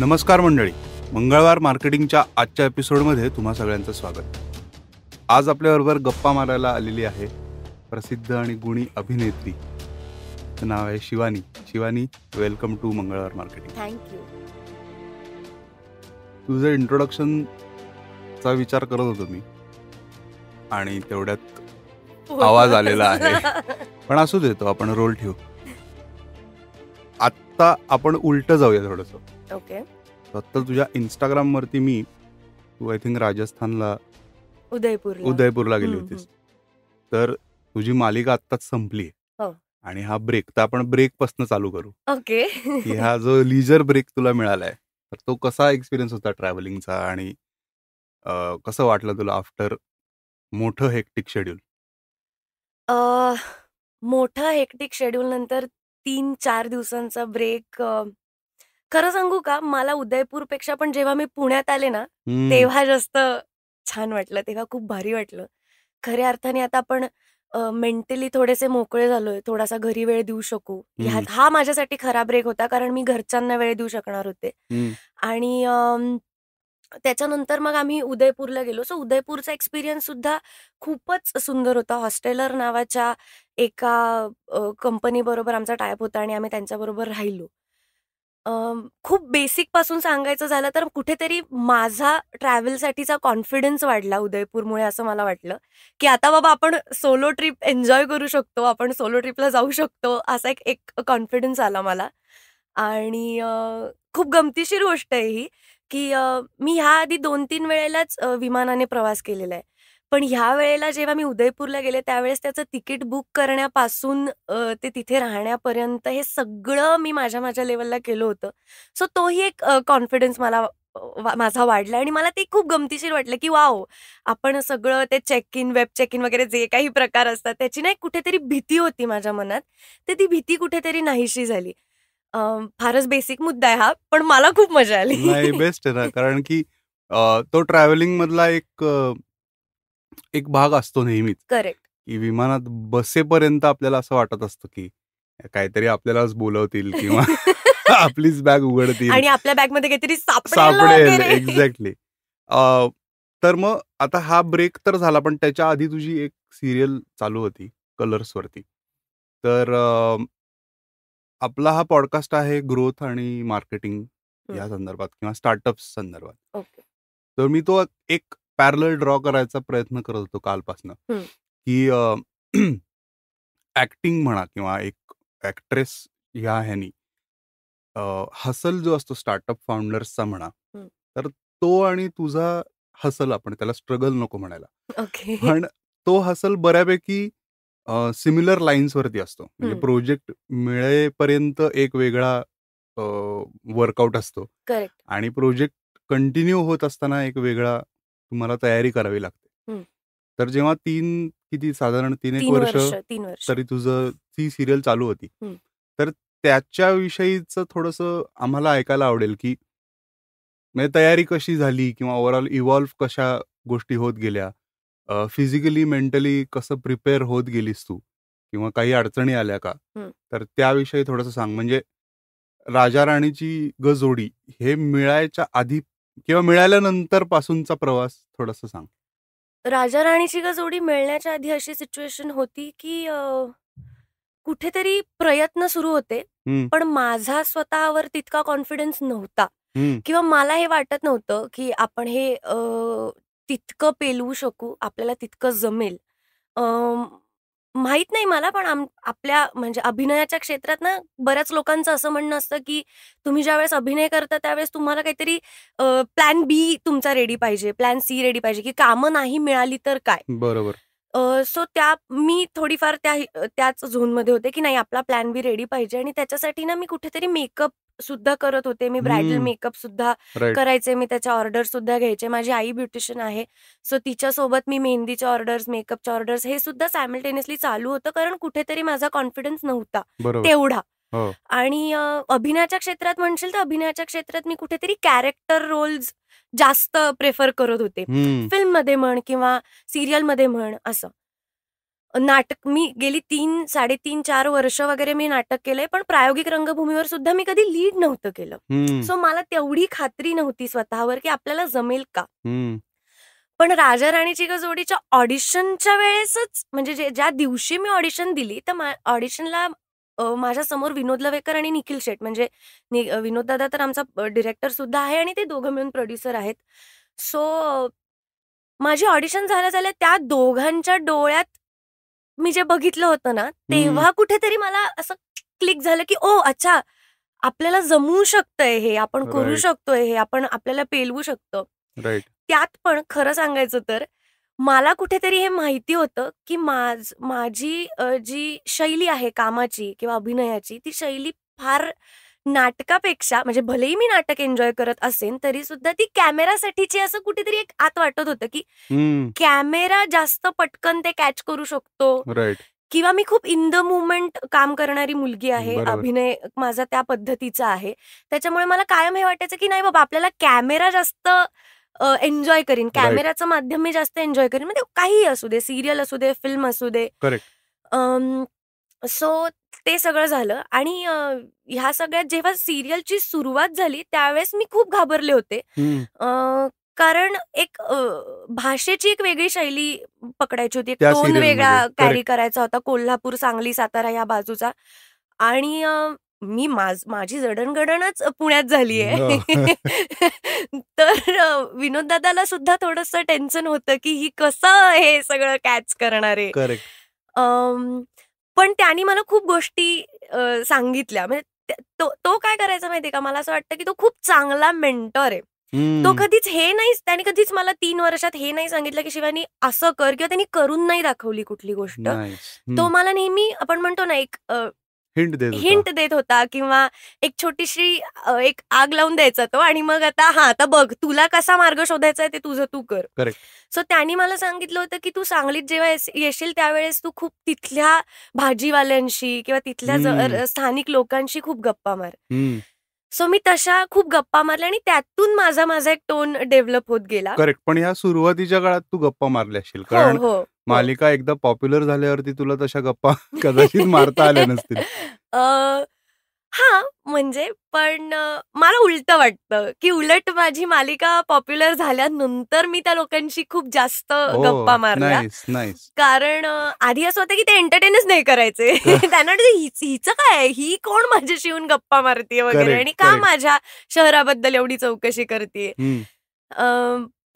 नमस्कार मंडळी. मंगळवार मार्केटिंगच्या आजच्या एपिसोडमध्ये तुम्हा सगळ्यांचं स्वागत. आज आपल्याबरोबर गप्पा मारायला आलेली आहे प्रसिद्ध आणि गुणी अभिनेत्री. नाव आहे शिवानी. शिवानी वेलकम टू मंगळवार मार्केटिंग थँक्यू तुझं इंट्रोडक्शनचा विचार करत होतो मी. आणि तेवढ्यात आवाज आलेला आहे. पण असू देतो आपण रोल ठेवू. आत्ता आपण उलट जाऊया थोडंसं. ओके. आता तुझ्या इंस्टाग्राम वरती मी तू आय थिंक राजस्थानला उदयपूर उदयपूरला गेली होतीस. तर तुझी मालिका आत्ताच संपली हो. आणि हा ब्रेक तर आपण ब्रेकपासून चालू करू. ओके. हा जो लिजर ब्रेक तुला मिळालाय तर तो कसा एक्सपिरियन्स होता ट्रॅव्हलिंगचा आणि कसं वाटलं तुला आफ्टर मोठं हेक्टिक शेड्यूल मोठं हेक्टिक शेड्यूल नंतर तीन चार दिवसांचा ब्रेक खरं सांगू का मला उदयपूरपेक्षा पण जेव्हा मी पुण्यात आले ना तेव्हा जास्त छान वाटलं तेव्हा खूप भारी वाटलं. खऱ्या अर्थाने आता आपण मेंटली थोडेसे मोकळे झालोय थोडासा घरी वेळ देऊ शकू. हा माझ्यासाठी खरा ब्रेक होता कारण मी घरच्यांना वेळ देऊ शकणार होते. आणि त्याच्यानंतर मग आम्ही उदयपूरला गेलो. सो उदयपूरचा एक्सपिरियन्स सुद्धा खूपच सुंदर होता. हॉस्टेलर नावाच्या एका कंपनीबरोबर आमचा टायप होता आणि आम्ही त्यांच्याबरोबर राहिलो. खूप बेसिकपासून सांगायचं झालं तर कुठेतरी माझा ट्रॅव्हलसाठीचा कॉन्फिडन्स वाढला उदयपूरमुळे असं मला वाटलं. की आता बाबा आपण सोलो ट्रिप एन्जॉय करू शकतो आपण सोलो ट्रिपला जाऊ शकतो असा एक एक कॉन्फिडन्स आला मला. आणि खूप गमतीशीर गोष्ट आहे ही. की मी ह्या आधी दोन तीन वेळेलाच विमानाने प्रवास केलेला आहे. पण ह्या वेळेला जेव्हा मी उदयपूरला गेले त्यावेळेस त्याचं तिकीट बुक करण्यापासून ते तिथे राहण्यापर्यंत हे सगळं मी माझ्या माझ्या लेवलला केलं होतं. सो तोही एक कॉन्फिडन्स मला माझा वाढला आणि मला ते खूप गमतीशीर वाटलं की वाव आपण सगळं ते check in web check in वगैरे जे काही प्रकार असतात त्याची नाही कुठेतरी भीती होती माझ्या मनात. तर ती भीती कुठेतरी नाहीशी झाली. फारच बेसिक मुद्दा आहे हा पण मला खूप मजा आली. नाही बेस्ट आहे ना. कारण की तो ट्रॅव्हलिंग मधला एक एक भाग असतो नेहमीच. करेक्ट की विमानात बसेपर्यंत आपल्याला असं वाटत असतं की काहीतरी आपल्यालाच बोलवतील किंवा आपलीच बॅग उघडतील. आणि आपल्या बॅगमध्ये काहीतरी सापडेल. एक्झॅक्टली तर मग आता हा ब्रेक तर झाला पण त्याच्या आधी तुझी एक सिरियल चालू होती कलर्स वरती. तर आपला हा पॉडकास्ट आहे ग्रोथ आणि मार्केटिंग या संदर्भात किंवा स्टार्टअप संदर्भात. तर मी तो एक पॅरल ड्रॉ करायचा प्रयत्न करत होतो कालपासनं. की ऍक्टिंग म्हणा किंवा एक ऍक्ट्रेस ह्या ह्यानी हसल जो असतो स्टार्टअप फाउंडर्सचा म्हणा. तर तो आणि तुझा हसल आपण त्याला स्ट्रगल नको म्हणायला. पण तो हसल बऱ्यापैकी सिमिलर लाईन्स वरती असतो. म्हणजे. प्रोजेक्ट मिळेपर्यंत एक वेगळा वर्कआउट असतो. आणि प्रोजेक्ट कंटिन्यू होत असताना एक वेगळा तुम्हाला तयारी करावी लागते. तर जेव्हा तीन किती साधारण तीन एक वर्ष तरी तुझं ती सिरियल चालू होती. तर त्याच्याविषयीच थोडस आम्हाला ऐकायला आवडेल की म्हणजे तयारी कशी झाली किंवा ओव्हरऑल इव्हॉल्व्ह कशा गोष्टी होत गेल्या? फिजिकली मेंटली कसं प्रिपेअर होत गेलीस तू? किंवा काही अडचणी आल्या का. तर त्याविषयी थोडंसं सांग. म्हणजे राजा राणीची ग जोडी हे मिळायच्या आधी किंवा मिळाल्यानंतर पासूनचा प्रवास थोडस सांग. राजा राणीची का जोडी मिळण्याच्या आधी अशी सिच्युएशन होती की कुठेतरी प्रयत्न सुरू होते. पण माझा स्वतःवर तितका कॉन्फिडन्स नव्हता. किंवा मला हे वाटत नव्हतं की आपण हे तितकं पेलवू शकू आपल्याला तितकं जमेल. माहीत नाही मला पण आम आपल्या म्हणजे अभिनयाच्या क्षेत्रात ना बऱ्याच लोकांचं असं म्हणणं असतं की तुम्ही ज्यावेळेस अभिनय करता त्यावेळेस तुम्हाला काहीतरी प्लॅन बी तुमचा रेडी पाहिजे प्लॅन सी रेडी पाहिजे की कामं नाही मिळाली तर काय? बरोबर. सो त्या मी थोडीफार त्या त्याच झोनमध्ये होते की नाही आपला प्लॅन बी रेडी पाहिजे आणि त्याच्यासाठी ना मी कुठेतरी मेकअप सुद्धा करत होते. मी ब्रायडल. मेकअप सुद्धा राईट करायचे मी त्याच्या ऑर्डर सुद्धा घ्यायचे. माझी आई ब्युटिशियन आहे. सो तिच्यासोबत मी मेहंदीच्या ऑर्डर्स मेकअपच्या ऑर्डर्स हे सुद्धा सायमल्टेनियसली चालू होतं. कारण कुठेतरी माझा कॉन्फिडन्स नव्हता बरोबर. तेवढा. हो. आणि अ, अभिनयाच्या क्षेत्रात म्हणशील तर अभिनयाच्या क्षेत्रात मी कुठेतरी कॅरेक्टर रोल्स जास्त प्रेफर करत होते. हम्म, फिल्ममध्ये म्हण किंवा सिरियलमध्ये म्हण असं. नाटक मी गेली तीन साडेतीन चार वर्ष वगैरे मी नाटक केलंय पण प्रायोगिक रंगभूमीवर सुद्धा मी कधी लीड नव्हतं केलं. सो मला तेवढी खात्री नव्हती स्वतःवर की आपल्याला जमेल का. पण राजा राणीची जोडीच्या ऑडिशनच्या वेळेसच म्हणजे ज्या दिवशी मी ऑडिशन दिली तर ऑडिशनला माझ्यासमोर विनोद लवेकर आणि निखिल शेट म्हणजे विनोद दादा तर आमचा डिरेक्टर सुद्धा आहे आणि ते दोघं मिळून प्रोड्युसर आहेत. सो माझी ऑडिशन झाल्या झाल्या त्या दोघांच्या डोळ्यात मी जे बघितलं होतं ना तेव्हा कुठेतरी मला असं क्लिक झालं की ओ अच्छा आपल्याला जमू शकतंय हे आपण करू शकतोय हे आपण आपल्याला पेलवू शकतो. त्यात पण खरं सांगायचं तर मला कुठेतरी हे माहिती होतं की माझ माझी जी शैली आहे कामाची किंवा अभिनयाची ती शैली फार नाटकापेक्षा म्हणजे भलेही मी नाटक एन्जॉय करत असेन तरी सुद्धा ती कॅमेरासाठीची असं कुठेतरी एक आत वाटत होतं की कॅमेरा जास्त पटकन ते कॅच करू शकतो. किंवा मी खूप इन द मुवमेंट काम करणारी मुलगी आहे अभिनय माझा त्या पद्धतीचा आहे. त्याच्यामुळे मला कायम हे वाटायचं की नाही बाबा आपल्याला कॅमेरा जास्त एन्जॉय करीन. कॅमेराचं माध्यम मी जास्त एन्जॉय करीन. म्हणजे काही असू दे सिरियल असू दे फिल्म असू दे. सो ते सगळं झालं आणि ह्या सगळ्यात जेव्हा सिरियलची सुरुवात झाली त्यावेळेस मी खूप घाबरले होते. कारण एक भाषेची एक वेगळी शैली पकडायची होती. टोन वेगळा कॅरी करायचा होता. कोल्हापूर सांगली सातारा या बाजूचा. आणि मी माझ माझी जडणघडणच पुण्यात झाली आहे. तर विनोद दादाला सुद्धा थोडस टेन्शन होतं की ही कसं हे सगळं कॅच करणार आहे. पण त्यांनी मला खूप गोष्टी सांगितल्या. म्हणजे तो तो काय करायचा माहितीये का? मला असं वाटतं की तो खूप चांगला मेंटर आहे. तो कधीच हे नाही त्याने कधीच मला तीन वर्षात हे नाही सांगितलं की शिवानी असं कर किंवा त्यांनी करून नाही दाखवली कुठली गोष्ट. तो मला नेहमी आपण म्हणतो ना एक हिंट देत हिंट देत होता किंवा एक छोटीशी एक आग लावून द्यायचा तो आणि मग आता हा आता बघ तुला कसा मार्ग शोधायचा आहे ते तुझं तू कर. सो त्यांनी मला सांगितलं होतं की तू सांगलीत जेव्हा येशील त्यावेळेस तू खूप तिथल्या भाजीवाल्यांशी किंवा तिथल्या स्थानिक लोकांशी खूप गप्पा मार. सो मी तशा खूप गप्पा मारल्या आणि त्यातून माझा माझा एक टोन डेव्हलप होत गेला. करेक्ट पण ह्या सुरुवातीच्या काळात तू गप्पा मारल्या असशील. हो, कारण हो, हो. मालिका एकदा पॉप्युलर झाल्यावरती तुला तशा गप्पा कदाचित मारता आल्या नसतील. हा म्हणजे पण मला उलट वाटतं की उलट माझी मालिका पॉप्युलर झाल्यानंतर मी त्या लोकांशी खूप जास्त गप्पा मारल्या. कारण आधी असं होतं की ते एंटरटेनच नाही करायचे. त्यांना हिचं काय ही कोण माझ्याशी येऊन गप्पा मारते वगैरे? आणि का माझ्या शहराबद्दल एवढी चौकशी करते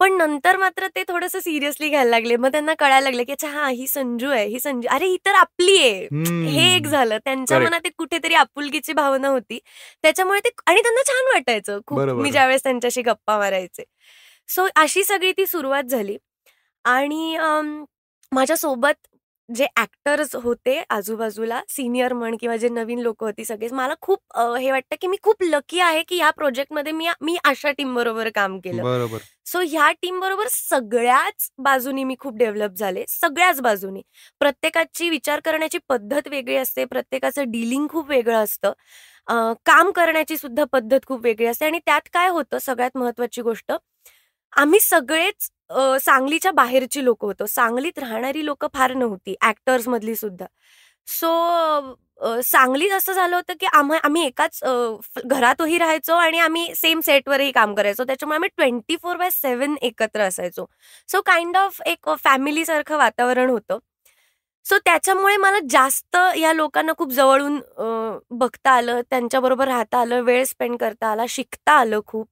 पण नंतर मात्र ते थोडस सिरियसली घ्यायला लागले. मग त्यांना कळायला लागले की अच्छा हा ही संजू आहे ही संजू अरे ही तर आपली आहे. हे एक झालं. त्यांच्या मनात एक कुठेतरी आपुलकीची भावना होती. त्याच्यामुळे ते आणि त्यांना छान वाटायचं. खूप मी ज्यावेळेस त्यांच्याशी गप्पा मारायचे. सो अशी सगळी ती सुरुवात झाली. आणि माझ्या सोबत जे ऍक्टर्स होते आजूबाजूला सिनियर म्हण किंवा जे नवीन लोक होती सगळेच मला खूप हे वाटतं की मी खूप लकी आहे की ह्या प्रोजेक्टमध्ये मी मी अशा टीम बरोबर काम केलं. सो ह्या टीम बरोबर सगळ्याच बाजूनी मी खूप डेव्हलप झाले सगळ्याच बाजूनी. प्रत्येकाची विचार करण्याची पद्धत वेगळी असते प्रत्येकाचं डीलिंग खूप वेगळं असतं काम करण्याची सुद्धा पद्धत खूप वेगळी असते आणि त्यात काय होतं सगळ्यात महत्वाची गोष्ट आम्ही सगळेच सांगलीच्या बाहेरची लोक होतो. सांगलीत राहणारी लोक फार नव्हती ॲक्टर्समधली सुद्धा. सो सांगलीत असं झालं होतं की आम्हा आम्ही एकाच घरातही राहायचो आणि आम्ही सेम सेटवरही काम करायचो. त्याच्यामुळे आम्ही ट्वेंटी फोर बाय सेव्हन एकत्र असायचो. सो काइंड ऑफ एक फॅमिलीसारखं वातावरण होतं. सो त्याच्यामुळे मला जास्त या लोकांना खूप जवळून बघता आलं त्यांच्याबरोबर राहता आलं वेळ स्पेंड करता आला शिकता आलं खूप.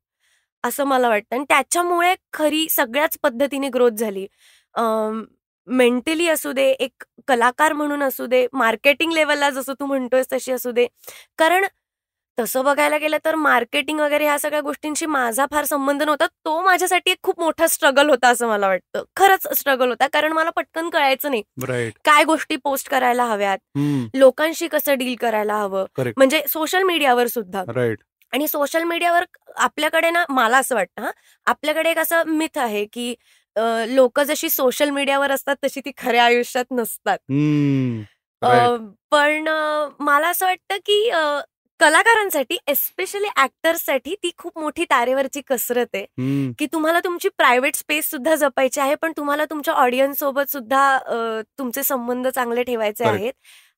असं मला वाटतं. आणि त्याच्यामुळे खरी सगळ्याच पद्धतीने ग्रोथ झाली. मेंटली असू दे एक कलाकार म्हणून असू दे मार्केटिंग लेवलला जसं तू म्हणतोयस तशी असू दे. कारण तसं बघायला गेलं तर मार्केटिंग वगैरे ह्या सगळ्या गोष्टींशी माझा फार संबंध नव्हता. तो माझ्यासाठी एक खूप मोठा स्ट्रगल होता असं मला वाटतं. खरंच स्ट्रगल होता. कारण मला पटकन कळायचं नाही. काय गोष्टी पोस्ट करायला हव्यात? लोकांशी कसं डील करायला हवं? म्हणजे सोशल मीडियावर सुद्धा. आणि सोशल मीडियावर आपल्याकडे ना मला असं वाटतं हा आपल्याकडे एक असं मिथ आहे की लोक जशी सोशल मीडियावर असतात तशी ती खऱ्या आयुष्यात नसतात. पण मला असं वाटतं की कलाकारांसाठी एस्पेशली ऍक्टर्ससाठी ती खूप मोठी तारेवरची कसरत आहे की तुम्हाला तुमची प्रायव्हेट स्पेस सुद्धा जपायची आहे पण तुम्हाला तुमच्या ऑडियन्स सोबत सुद्धा तुमचे संबंध चांगले ठेवायचे आहेत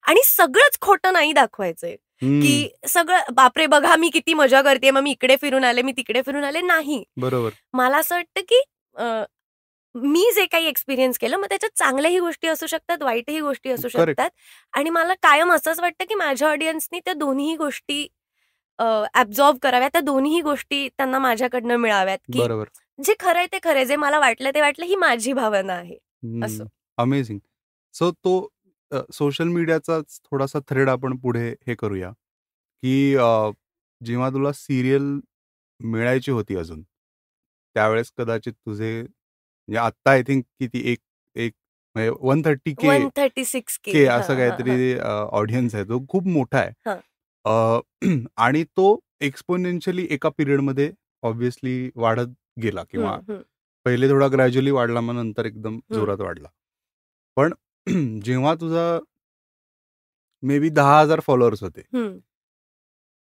आणि सगळंच खोटं नाही दाखवायचंय. की सगळं बापरे बघा मी किती मजा करते मग मी इकडे फिरून आले मी तिकडे फिरून आले. नाही. बरोबर. मला असं वाटतं की मी जे काही एक्सपिरियन्स केलं मग त्याच्यात चांगल्याही गोष्टी असू शकतात वाईटही गोष्टी असू शकतात. आणि मला कायम असंच वाटतं की माझ्या ऑडियन्सनी त्या दोन्ही गोष्टी ऍब्झॉर्ब कराव्या त्या दोन्ही गोष्टी त्यांना माझ्याकडनं मिळाव्यात की जे खरंय ते खरंय जे मला वाटलं ते वाटलं ही माझी भावना आहे. असं. अमेझिंग सो तो सोशल मीडियाचा थोडासा थ्रेड आपण पुढे हे करूया की जेव्हा तुला सिरियल मिळायची होती अजून त्यावेळेस कदाचित तुझे म्हणजे आता आय थिंक किती एक एक म्हणजे one thirty K one thirty six K असं काहीतरी ऑडियन्स आहे तो खूप मोठा आहे. आणि तो एक्सपोनेन्शियली एका पिरियडमध्ये ऑब्विसली वाढत गेला किंवा पहिले थोडा ग्रॅज्युअली वाढला मग नंतर एकदम जोरात वाढला. पण जेव्हा तुझा मे बी दहा हजार फॉलोअर्स होते.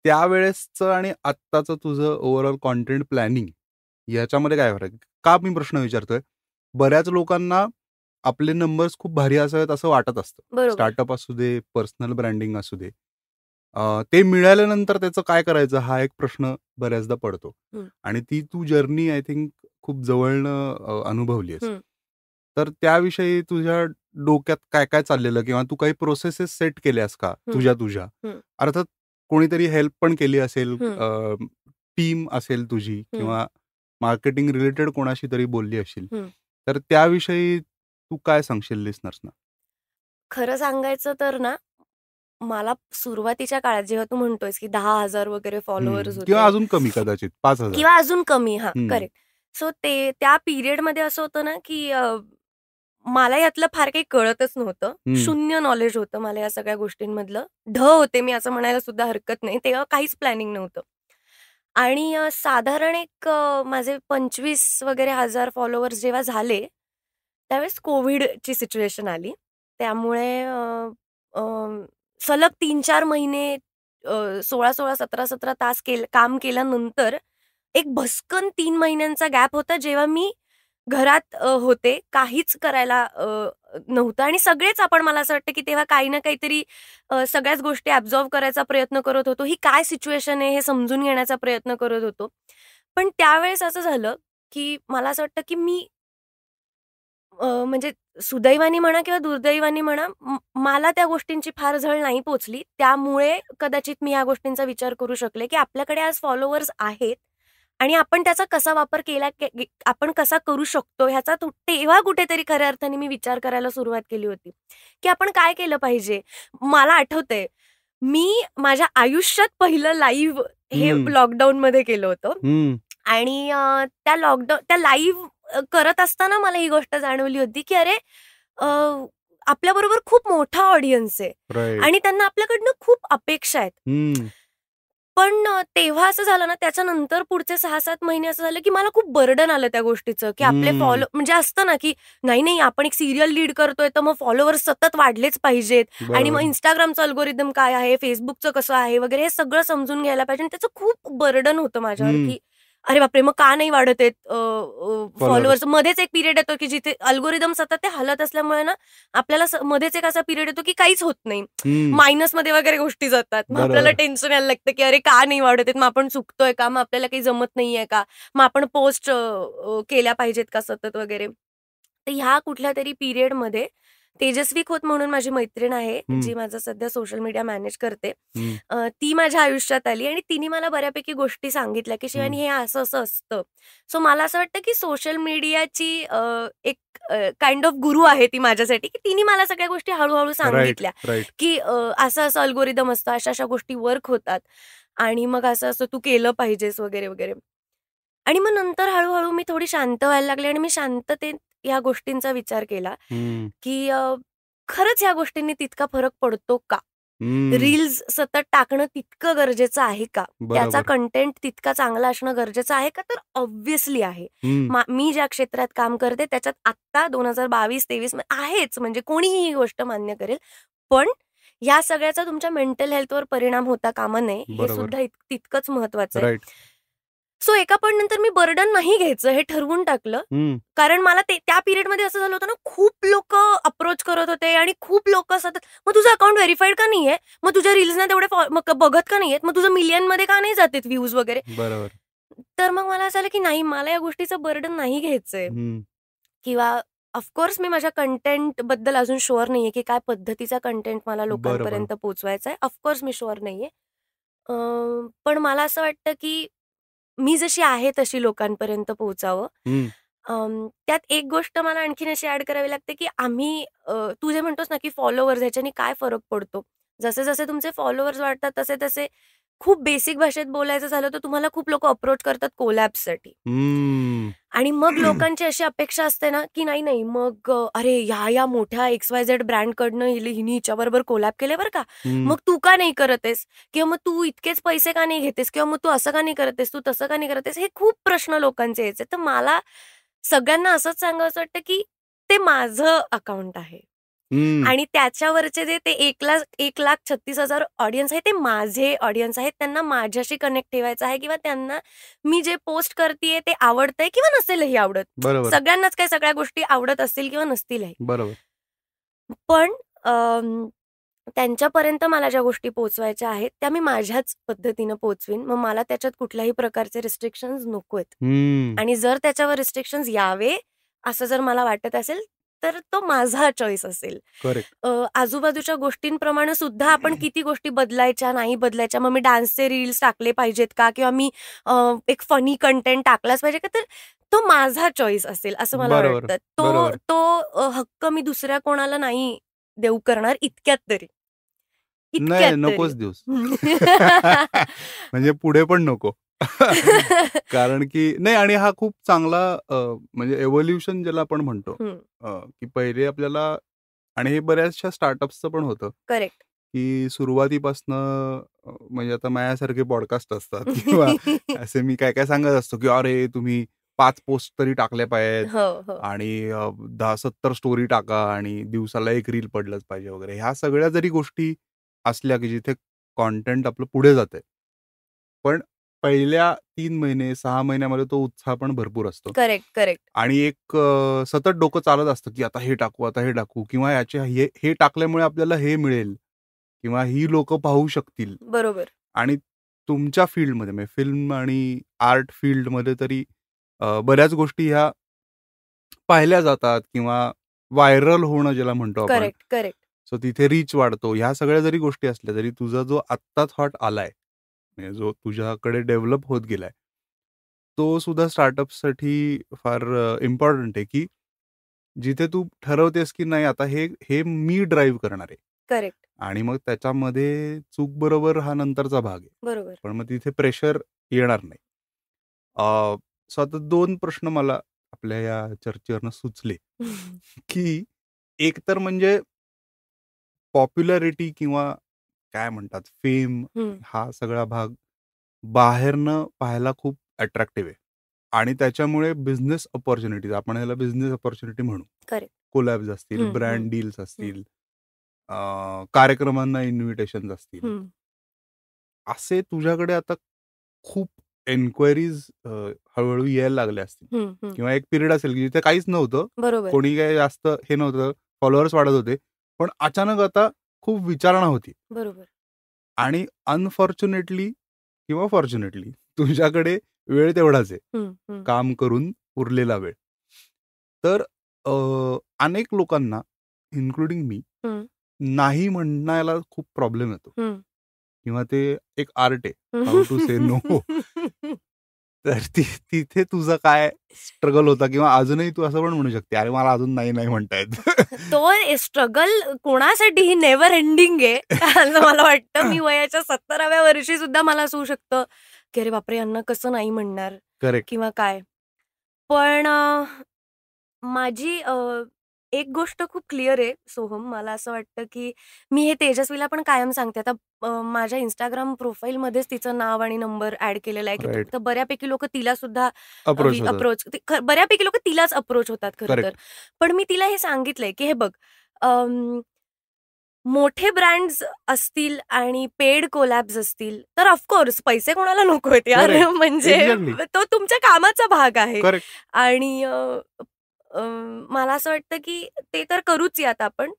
त्यावेळेसचं आणि आत्ताचं तुझं ओव्हरऑल कॉन्टेंट प्लॅनिंग याच्यामध्ये काय फरक का मी प्रश्न विचारतोय? बऱ्याच लोकांना आपले नंबर्स खूप भारी असावेत असं वाटत असतं. स्टार्टअप असू दे पर्सनल ब्रँडिंग असू दे. ते मिळाल्यानंतर त्याचं काय करायचं? हा एक प्रश्न बऱ्याचदा पडतो. आणि ती तू जर्नी आय थिंक खूप जवळनं अनुभवली तर त्याविषयी तुझ्या डोक्यात काय काय चाललेलं? किंवा तू काही प्रोसेसेस सेट केल्यास का तुझ्या तुझ्या अर्थात कोणीतरी हेल्प पण केली असेल टीम असेल तुझी किंवा मार्केटिंग रिलेटेड कोणाशी तरी बोलली असेल तर त्याविषयी तू काय सांगशील लिस्नर्सना? खरं सांगायचं तर ना मला सुरुवातीच्या काळात जेव्हा तू म्हणतोयस की दहा हजार वगैरे फॉलोअर्स किंवा अजून कमी कदाचित पाच हजार. किंवा अजून कमी हा करेक्ट. सो ते त्या पिरियडमध्ये असं होतं ना की मला यातलं फार काही कळतच नव्हतं. शून्य नॉलेज होतं मला या सगळ्या गोष्टींमधलं. ढ होते मी असं म्हणायला सुद्धा हरकत नाही. तेव्हा काहीच प्लॅनिंग नव्हतं. आणि साधारण एक माझे पंचवीस वगैरे हजार फॉलोअर्स जेव्हा झाले त्यावेळेस कोविडची सिच्युएशन आली. त्यामुळे सलग तीन चार महिने सोळा सोळा सतरा सतरा तास केल काम केल्यानंतर एक भस्कन तीन महिन्यांचा गॅप होता जेव्हा मी घरात होते. काहीच करायला नव्हतं. आणि सगळेच आपण मला असं वाटतं की तेव्हा काही ना काहीतरी सगळ्याच गोष्टी ऍब्झॉर्व करायचा प्रयत्न करत होतो. ही काय सिच्युएशन आहे हे समजून घेण्याचा प्रयत्न करत होतो. पण त्यावेळेस असं झालं की मला असं वाटतं की मी म्हणजे सुदैवानी म्हणा किंवा दुर्दैवानी म्हणा मला त्या गोष्टींची फार झळ नाही पोचली. त्यामुळे कदाचित मी या गोष्टींचा विचार करू शकले की आपल्याकडे आज फॉलोअर्स आहेत. आणि आपण त्याचा कसा वापर केला आपण कसा करू शकतो ह्याचा तेव्हा कुठेतरी खऱ्या अर्थाने मी विचार करायला सुरुवात केली होती. की आपण काय केलं पाहिजे? मला आठवतंय मी माझ्या आयुष्यात पहिलं लाईव्ह हे लॉकडाऊन मध्ये केलं होतं. आणि त्या लॉकडाऊन त्या लाईव्ह करत असताना मला ही गोष्ट जाणवली होती की अरे आपल्याबरोबर खूप मोठा ऑडियन्स आहे. आणि त्यांना आपल्याकडनं खूप अपेक्षा आहेत. पण तेव्हा असं झालं ना त्याच्यानंतर पुढचे सहा सात महिने असं झालं की मला खूप बर्डन आलं त्या गोष्टीचं की आपले फॉलो म्हणजे असतं ना की नाही नाही आपण एक सिरियल लीड करतोय तर मग फॉलोअर्स सतत वाढलेच पाहिजेत. आणि मग इंस्टाग्रामचं अल्गोरिदम काय आहे फेसबुकचं कसं आहे वगैरे हे सगळं समजून घ्यायला पाहिजे. त्याचं खूप बर्डन होतं माझ्यावर की अरे बापरे मग का नाही वाढत आहेत? फॉलोअर्स मध्येच एक पिरियड येतो की जिथे अल्गोरिदम सतत ते हलत असल्यामुळे ना आपल्याला मध्येच एक असा पिरियड येतो की काहीच होत नाही. मायनसमध्ये वगैरे गोष्टी जातात. मग आपल्याला टेन्शन यायला लागतं की अरे का नाही वाढत आहेत? मग आपण चुकतोय का? मग आपल्याला काही जमत नाहीये का? मग आपण पोस्ट केल्या पाहिजेत का सतत वगैरे? तर ह्या कुठल्या तरी पिरियडमध्ये तेजस्वी खोत म्हणून माझी मैत्रीण आहे जी माझं सध्या सोशल मीडिया मॅनेज करते. ती माझ्या आयुष्यात आली आणि तिने मला बऱ्यापैकी गोष्टी सांगितल्या की शिवानी हे असं असं असतं. सो मला असं वाटतं की सोशल मीडियाची एक काइंड ऑफ गुरु आहे ती माझ्यासाठी की तिने मला सगळ्या गोष्टी हळूहळू सांगितल्या की असं असं अल्गोरिदम असतं अशा अशा गोष्टी वर्क होतात आणि मग असं असं तू केलं पाहिजेस वगैरे वगैरे. आणि मग नंतर हळूहळू मी थोडी शांत व्हायला लागले आणि मी शांततेत या गोष्टींचा विचार केला की खरंच या गोष्टींनी तितका फरक पडतो का? रील्स सतत टाकणं तितकं गरजेचं आहे का? त्याचा कंटेंट तितका चांगला असणं गरजेचं आहे का? तर ऑब्व्हियसली आहे. मी ज्या क्षेत्रात काम करते त्याच्यात आत्ता दोन हजार बावीस तेवीस आहेच. म्हणजे कोणीही ही गोष्ट मान्य करेल. पण ह्या सगळ्याचा तुमच्या मेंटल हेल्थवर परिणाम होता कामा नये हे सुद्धा तितकंच महत्वाचं आहे. सो एका पॉईंट नंतर मी बर्डन नाही घ्यायचं हे ठरवून टाकलं. कारण मला ते त्या पिरियडमध्ये असं झालं होतं ना खूप लोक अप्रोच करत होते आणि खूप लोक असतात मग तुझं अकाउंट व्हेरीफाईड का नाहीये? मग तुझ्या ना तेवढे बघत का नाहीयेत? मग तुझं मिलियनमध्ये का नाही जाते व्ह्यूज वगैरे? बरोबर. तर मग मला असं आलं की नाही मला या गोष्टीचं बर्डन नाही घ्यायचंय. किंवा ऑफकोर्स मी माझ्या कंटेंटबद्दल अजून शुअर नाहीये की काय पद्धतीचा कंटेंट मला लोकांपर्यंत पोहोचवायचा आहे ऑफकोर्स मी शुअर नाहीये. पण मला असं वाटतं की मी जशी आहे तशी लोकांपर्यंत पोहोचावं. त्यात एक गोष्ट मला आणखीन अशी ऍड करावी लागते की आम्ही तू जे म्हणतोस ना की फॉलोवर्स ह्याच्याने काय फरक पडतो? जसे जसे तुमचे फॉलोवर्स वाढतात तसे तसे खूप बेसिक भाषेत बोलायचं झालं तर तुम्हाला खूप लोक अप्रोच करतात साठी आणि मग लोकांची अशी अपेक्षा असते ना की नाही नाही मग अरे या या मोठ्या एक्स वाय झेड ब्रँड कडनं हिने हिच्याबरोबर कोलॅब केले बरं का. मग तू का नाही करतेस किंवा मग तू इतकेच पैसे का नाही घेतेस? किंवा मग तू असं का नाही करतेस तू तसं का नाही करतेस हे खूप प्रश्न लोकांचे यायचे. तर मला सगळ्यांना असंच सांगायचं वाटतं की ते माझं अकाउंट आहे. आणि त्याच्यावरचे जे ते एक लाख एक लाख छत्तीस हजार ऑडियन्स आहे ते माझे ऑडियन्स आहेत. त्यांना माझ्याशी कनेक्ट ठेवायचं आहे किंवा त्यांना मी जे पोस्ट करते ते आवडतंय किंवा नसेलही आवडत. सगळ्यांनाच काही सगळ्या गोष्टी आवडत असतील किंवा नसतीलही. बरोबर. पण त्यांच्यापर्यंत मला ज्या गोष्टी पोचवायच्या आहेत त्या मी माझ्याच पद्धतीनं पोचवीन मग मला त्याच्यात कुठल्याही प्रकारचे रिस्ट्रिक्शन नको आहेत आणि जर त्याच्यावर रिस्ट्रिक्शन यावे असं जर मला वाटत असेल तर तो माझा चॉईस असेल. आजूबाजूच्या गोष्टींप्रमाणे सुद्धा आपण किती गोष्टी बदलायच्या नाही बदलायच्या मग मी डान्सचे रील्स टाकले पाहिजेत का? किंवा मी एक फनी कंटेंट टाकलाच पाहिजे का? तर तो माझा चॉईस असेल असं मला वाटतं. तो तो हक्क मी दुसऱ्या कोणाला नाही देऊ करणार इतक्यात तरी. नाही नकोच दिवस म्हणजे पुढे पण नको. कारण की नाही आणि हा खूप चांगला म्हणजे एव्होल्युशन ज्याला आपण म्हणतो की पहिले आपल्याला आणि हे बऱ्याचशा स्टार्टअप्सचं पण होतं करेक्ट. की सुरुवातीपासनं म्हणजे आता माझ्यासारखे पॉडकास्ट असतात किंवा असे मी काय काय सांगत असतो की अरे तुम्ही पाच पोस्ट तरी टाकल्या पाहिजेत हो, हो. आणि दहा सत्तर स्टोरी टाका आणि दिवसाला एक रील पडलंच पाहिजे वगैरे. ह्या सगळ्या जरी गोष्टी असल्या की जिथे कॉन्टेंट आपलं पुढे जाते पण पहिल्या तीन महिने सहा महिन्यामध्ये तो उत्साह पण भरपूर असतो. Correct correct. आणि एक सतत डोकं चालत असतं की आता हे टाकू आता हे टाकू किंवा याचे हे हे टाकल्यामुळे आपल्याला हे मिळेल किंवा ही लोक पाहू शकतील. बरोबर. आणि तुमच्या फील्डमध्ये म्हणजे फिल्म आणि आर्ट फील्डमध्ये तरी बऱ्याच गोष्टी ह्या पाहिल्या जातात किंवा व्हायरल होणं ज्याला म्हणतो आपण. Correct correct. सो तिथे रीच वाढतो. ह्या सगळ्या जरी गोष्टी असल्या तरी तुझा जो आत्ताच हॉट आलाय म्हणजे जो तुझ्याकडे डेव्हलप होत गेलाय. तो सुद्धा स्टार्टअपसाठी फार इम्पॉर्टंट आहे की जिथे तू ठरवतेस की नाही आता हे हे मी ड्राईव्ह करणार आहे. करेक्ट. आणि मग त्याच्यामध्ये चूक बरोबर हा नंतरचा भाग आहे. बरोबर. पण मग तिथे प्रेशर येणार नाही. सो आता दोन प्रश्न मला आपल्या या चर्चेवरनं सुचले की एक तर म्हणजे पॉप्युलॅरिटी किंवा काय म्हणतात फेम हा. सगळा भाग बाहेरनं पाहायला खूप अट्रॅक्टिव्ह आहे. आणि त्याच्यामुळे बिझनेस ऑपॉर्च्युनिटीज आपण ह्याला बिझनेस ऑपॉर्च्युनिटी म्हणू. कोलॅब्स असतील ब्रँड डील्स असतील कार्यक्रमांना इन्व्हिटेशन असतील. असे तुझ्याकडे आता खूप एन्क्वायरीज हळूहळू यायला लागल्या असतील. किंवा एक पिरियड असेल की जिथे काहीच नव्हतं कोणी काही जास्त हे नव्हतं फॉलोअर्स वाढत होते. पण अचानक आता खूप विचारणा होती. बरोबर. आणि अनफॉर्च्युनेटली किंवा फॉर्च्युनेटली तुझ्याकडे वेळ तेवढाच आहे. काम करून उरलेला वेळ. तर अनेक लोकांना इन्क्लुडिंग मी नाही म्हणण्याला खूप प्रॉब्लेम येतो. किंवा ते एक आर्ट आहे हाऊ टू से नो तर तिथे तुझा काय स्ट्रगल होता किंवा अजूनही तू असं पण म्हणू शकते अरे मला अजून नाही नाही म्हणतायत तो स्ट्रगल कोणासाठी ही नेव्हर एंडिंग आहे असं मला वाटतं. मी वयाच्या सत्तराव्या वर्षी सुद्धा मला असू शकतं की अरे बापरे यांना कसं नाही म्हणणार किंवा काय. पण माझी एक गोष्ट खूप क्लिअर आहे सोहम. मला असं वाटतं की मी हे तेजस्वीला पण कायम सांगते. आता माझ्या इंस्टाग्राम प्रोफाईल मध्येच तिचं नाव आणि नंबर ऍड केलेला आहे की तर बऱ्यापैकी लोक तिला सुद्धा अप्रोच बऱ्यापैकी लोक तिलाच अप्रोच होतात खरं तर. पण मी तिला हे सांगितलंय की हे बघ मोठे ब्रँड्स असतील आणि पेड कोलॅब्स असतील तर ऑफकोर्स पैसे कोणाला नको आहेत यार. म्हणजे तो तुमच्या कामाचा भाग आहे. आणि मला असं वाटतं की ते तर करूच यात आपण.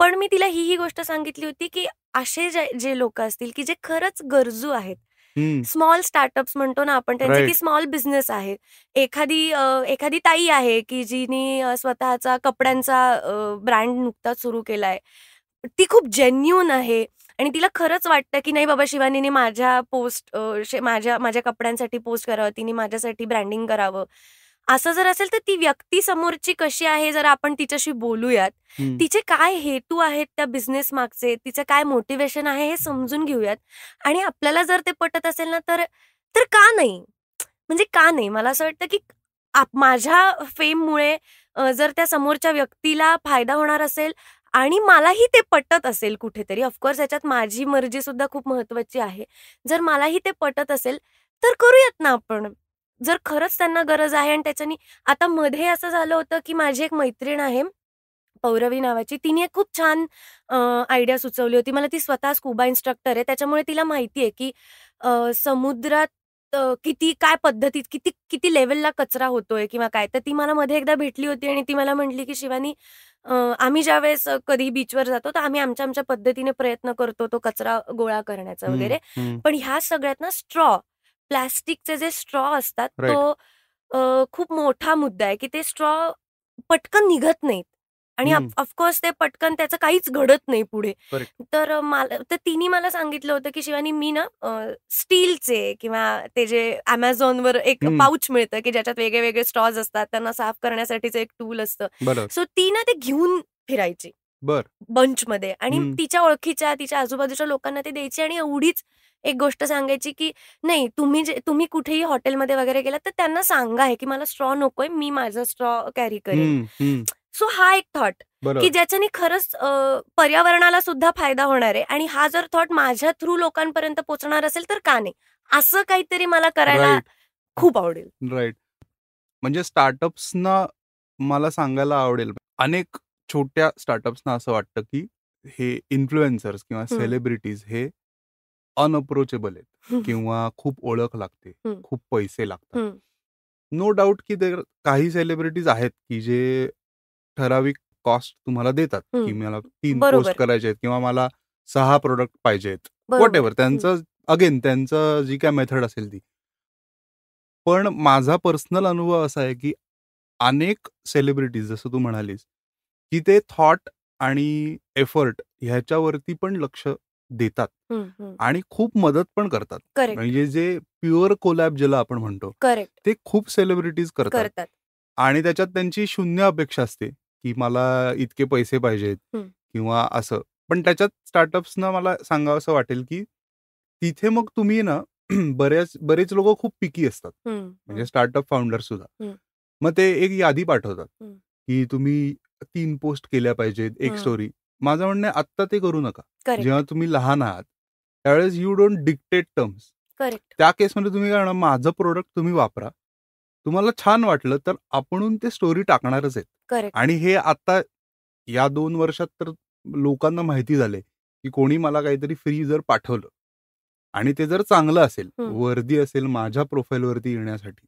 पण मी तिला ही ही गोष्ट सांगितली होती की असे जे लोक असतील की जे खरंच गरजू आहेत. स्मॉल स्टार्टअप्स म्हणतो ना आपण त्यांचे की स्मॉल बिझनेस आहे. एखादी एखादी ताई आहे की जिने स्वतःचा कपड्यांचा ब्रँड नुकताच सुरू केलाय. ती खूप जेन्युन आहे आणि तिला खरंच वाटतं की नाही बाबा शिवानीने माझ्या पोस्ट माझ्या माझ्या कपड्यांसाठी पोस्ट करावं तिने माझ्यासाठी ब्रँडिंग करावं. असं जर असेल तर ती व्यक्ती समोरची कशी आहे जर आपण तिच्याशी बोलूयात तिचे काय हेतू आहेत त्या बिझनेस मागचे तिचं काय मोटिवेशन आहे हे समजून घेऊयात. आणि आपल्याला जर ते पटत असेल ना तर तर का नाही? म्हणजे का नाही? मला असं वाटतं की माझ्या फेममुळे जर त्या समोरच्या व्यक्तीला फायदा होणार असेल आणि मलाही ते पटत असेल कुठेतरी ऑफकोर्स याच्यात माझी मर्जी सुद्धा खूप महत्वाची आहे. जर मलाही ते पटत असेल तर करूयात ना आपण. जर खरंच त्यांना गरज आहे आणि त्याच्यानी आता मध्ये असं झालं होतं की माझी एक मैत्रीण आहे पौरवी नावाची तिने एक खूप छान आयडिया सुचवली होती. मला ती स्वतः स्कुबा इन्स्ट्रक्टर आहे. त्याच्यामुळे तिला माहिती आहे की समुद्रात किती काय पद्धतीत किती किती लेवलला कचरा होतोय किंवा काय. तर ती मला मध्ये एकदा भेटली होती आणि ती मला म्हटली की शिवानी आम्ही ज्यावेळेस कधी बीचवर जातो तर आम्ही आमच्या आमच्या पद्धतीने प्रयत्न करतो तो कचरा गोळा करण्याचा वगैरे. पण ह्या सगळ्यात ना स्ट्रॉ प्लास्टिकचे जे स्ट्रॉ असतात तो खूप मोठा मुद्दा आहे की ते स्ट्रॉ पटकन निघत नाहीत. आणि ऑफकोर्स ते पटकन त्याचं काहीच घडत नाही पुढे. तर मला तर तिने मला सांगितलं होतं की शिवानी मी ना स्टीलचे किंवा ते जे अमेझॉनवर एक पाऊच मिळतं की ज्याच्यात वेगळे वेगळे स्टॉज असतात त्यांना साफ करण्यासाठीच एक टूल असतं. सो ती ना ते घेऊन फिरायची. बर. मध्ये आणि तिच्या ओळखीच्या तिच्या आजूबाजूच्या लोकांना ते द्यायची आणि एवढीच एक गोष्ट सांगायची की नाही तुम्ही जे तुम्ही कुठेही हॉटेलमध्ये वगैरे गेलात तर त्यांना सांगा आहे की मला स्ट्रॉ नकोय मी माझा स्ट्रॉ कॅरी करेन. सो हा एक थॉट की ज्याच्याने खरंच पर्यावरणाला सुद्धा फायदा होणार आहे आणि हा जर थॉट माझ्या थ्रू लोकांपर्यंत पोहोचणार असेल तर का नाही? असं काहीतरी मला करायला खूप आवडेल. राईट. म्हणजे स्टार्टअप्सना मला सांगायला आवडेल. अनेक छोट्या स्टार्टअप्सना असं वाटतं की हे इन्फ्लुएन्सर्स किंवा सेलिब्रिटीज हे अनअप्रोचेबल आहेत किंवा खूप ओळख लागते खूप पैसे लागतात. नो डाऊट की ते काही सेलिब्रिटीज आहेत की जे ठराविक कॉस्ट तुम्हाला देतात की मला तीन पोस्ट करायचे आहेत किंवा मला सहा प्रोडक्ट पाहिजेत वॉट एव्हर त्यांचं अगेन त्यांचं जी काय मेथड असेल ती. पण माझा पर्सनल अनुभव असा आहे की अनेक सेलिब्रिटीज जसं तू म्हणालीस की ते थॉट आणि एफर्ट ह्याच्यावरती पण लक्ष देतात आणि खूप मदत पण करतात. म्हणजे जे प्युअर कोलॅब ज्याला आपण म्हणतो ते खूप सेलिब्रिटीज करतात. आणि त्याच्यात त्यांची शून्य अपेक्षा असते की मला इतके पैसे पाहिजेत किंवा असं. पण त्याच्यात स्टार्टअप्सना मला सांगावं असं वाटेल की तिथे मग तुम्ही ना बऱ्याच बरेच लोक खूप पिकी असतात. म्हणजे स्टार्टअप फाउंडर सुद्धा. मग ते एक यादी पाठवतात की तुम्ही तीन पोस्ट केल्या पाहिजेत एक स्टोरी माझं म्हणणं आत्ता ते करू नका. जेव्हा तुम्ही लहान आहात त्यावेळेस यू डोंट डिक्टेट टर्म्स त्या केसमध्ये तुम्ही काय माझं प्रोडक्ट तुम्ही वापरा. तुम्हाला छान वाटलं तर आपण ते स्टोरी टाकणारच आहेत. आणि हे आता या दोन वर्षात तर लोकांना माहिती झाले की कोणी मला काहीतरी फ्री जर पाठवलं आणि ते जर चांगलं असेल वर्दी असेल माझ्या प्रोफाईलवरती येण्यासाठी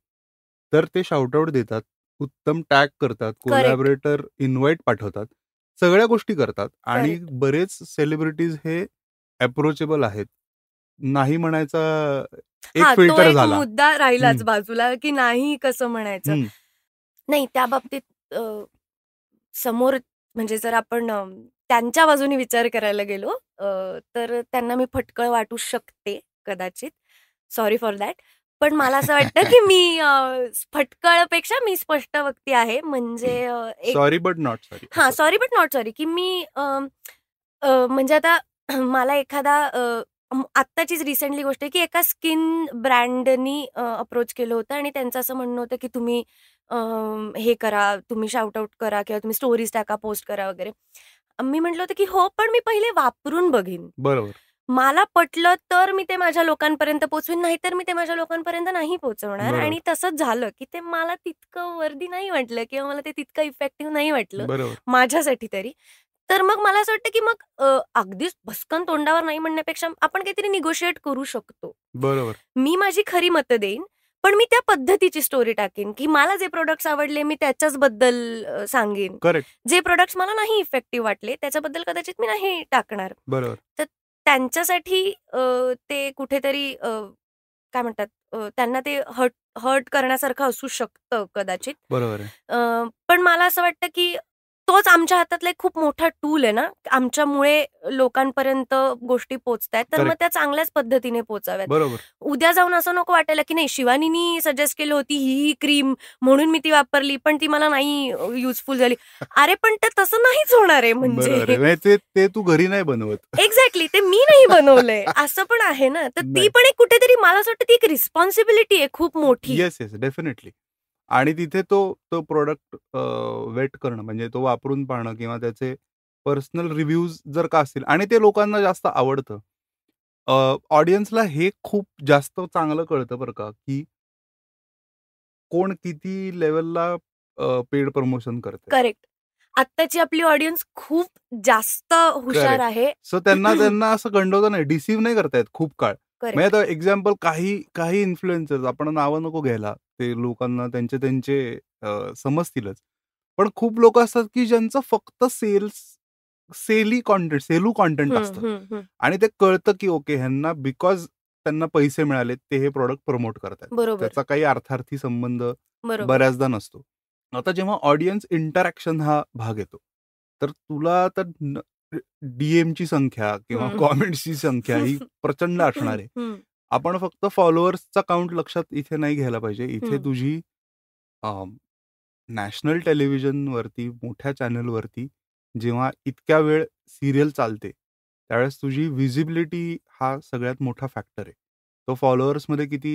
तर ते शाउटआउट देतात. उत्तम टॅग करतात कोलॅबरेटर इन्व्हाइट पाठवतात सगळ्या गोष्टी करतात आणि बरेच सेलिब्रिटीज हे अप्रोचेबल आहेत. नाही म्हणायचा एक फिल्टर झाला. मुद्दा राहिलाच बाजूला की नाही कसं म्हणायचं. नाही त्या बाबतीत समोर म्हणजे जर आपण त्यांच्या बाजूने विचार करायला गेलो तर त्यांना मी फटकळ वाटू शकते कदाचित. Sorry for that. पण मला असं वाटतं की मी फटकळपेक्षा मी स्पष्ट व्यक्ती आहे. म्हणजे सॉरी बट नॉट सॉरी हा सॉरी बट नॉट सॉरी की मी म्हणजे आता मला एखादा आत्ताचीच रिसेंटली गोष्ट आहे की एका स्किन ब्रँडनी अप्रोच केलं होतं आणि त्यांचं असं म्हणणं होतं की तुम्ही हे करा तुम्ही शाउट आउट करा किंवा तुम्ही स्टोरीज टाका पोस्ट करा वगैरे. मी म्हटलं होतं की हो पण मी पहिले वापरून बघीन. बरोबर. मला पटलं तर मी ते माझ्या लोकांपर्यंत पोचवीन नाही तर मी ते माझ्या लोकांपर्यंत नाही पोहोचवणार. आणि तसंच झालं की ते मला तितकं वर्दी नाही वाटलं किंवा मला ते तितकं इफेक्टिव्ह नाही वाटलं माझ्यासाठी तरी. तर मग मला असं वाटतं की मग अगदीच भस्कन तोंडावर नाही म्हणण्यापेक्षा आपण काहीतरी निगोशिएट करू शकतो. बरोबर. मी माझी खरी मतं देईन पण मी त्या पद्धतीची स्टोरी टाकेन की मला जे प्रोडक्ट्स आवडले मी त्याच्याच बद्दल सांगेन. जे प्रोडक्ट्स मला नाही इफेक्टिव्ह वाटले त्याच्याबद्दल कदाचित मी नाही टाकणार. बरोबर. तर त्यांच्यासाठी ते कुठेतरी काय म्हणतात त्यांना ते हर्ट हर्ट करण्यासारखं असू शकतं कदाचित. बरोबर पण मला असं वाटतं की तोच आमच्या हातातला एक खूप मोठा टूल आहे ना. आमच्यामुळे लोकांपर्यंत गोष्टी पोचतायत. तर मग त्या चांगल्याच पद्धतीने पोचाव्यात. उद्या जाऊन असं नको वाटायला की नाही शिवानीनी सजेस्ट केली होती ही ही क्रीम म्हणून मी ती वापरली पण ती मला नाही युजफुल झाली. अरे पण ते तसं नाहीच होणार आहे म्हणजे. ते तू घरी नाही बनवत. एक्झॅक्टली ते मी नाही बनवलंय. असं पण आहे ना. तर ती पण एक कुठेतरी मला असं वाटतं ती एक रिस्पॉन्सिबिलिटी आहे खूप मोठी. येस येस डेफिनेटली आणि तिथे तो तो प्रोडक्ट वेट करणं म्हणजे तो वापरून पाहणं किंवा त्याचे पर्सनल रिव्ह्यूज जर का असतील आणि ते लोकांना जास्त आवडतं. ऑडियन्सला हे खूप जास्त चांगलं कळतं बरं का, की कोण किती लेवलला पेड प्रमोशन करते करेक्ट. आत्ताची आपली ऑडियन्स खूप जास्त हुशार आहे. सो त्यांना त्यांना असं गंडवता नाही, डिसिव्ह नाही करतायत खूप काळ. म्हणजे एक्झाम्पल काही काही इन्फ्लुएन्सर्स आपण नावं नको घ्यायला. ते लोकांना त्यांचे त्यांचे समजतीलच. पण खूप लोक असतात की ज्यांचं फक्त सेल्स सेली कॉन्टेंट सेलू कॉन्टेंट असतं. आणि ते कळतं की ओके ह्यांना बिकॉज त्यांना पैसे मिळाले ते हे प्रॉडक्ट प्रमोट करतात त्याचा काही अर्थार्थी संबंध बऱ्याचदा नसतो. आता जेव्हा ऑडियन्स इंटरॅक्शन हा भाग येतो तर तुला तर डीएमची संख्या किंवा कॉमेंट्सची संख्या ही प्रचंड असणार आहे. आपण फक्त फॉलोअर्सचा काउंट लक्षात इथे नाही घ्यायला पाहिजे. इथे तुझी नॅशनल टेलिव्हिजनवरती मोठ्या चॅनलवरती जेव्हा इतक्या वेळ सिरियल चालते त्यावेळेस तुझी व्हिजिबिलिटी हा सगळ्यात मोठा फॅक्टर आहे. तो फॉलोअर्समध्ये किती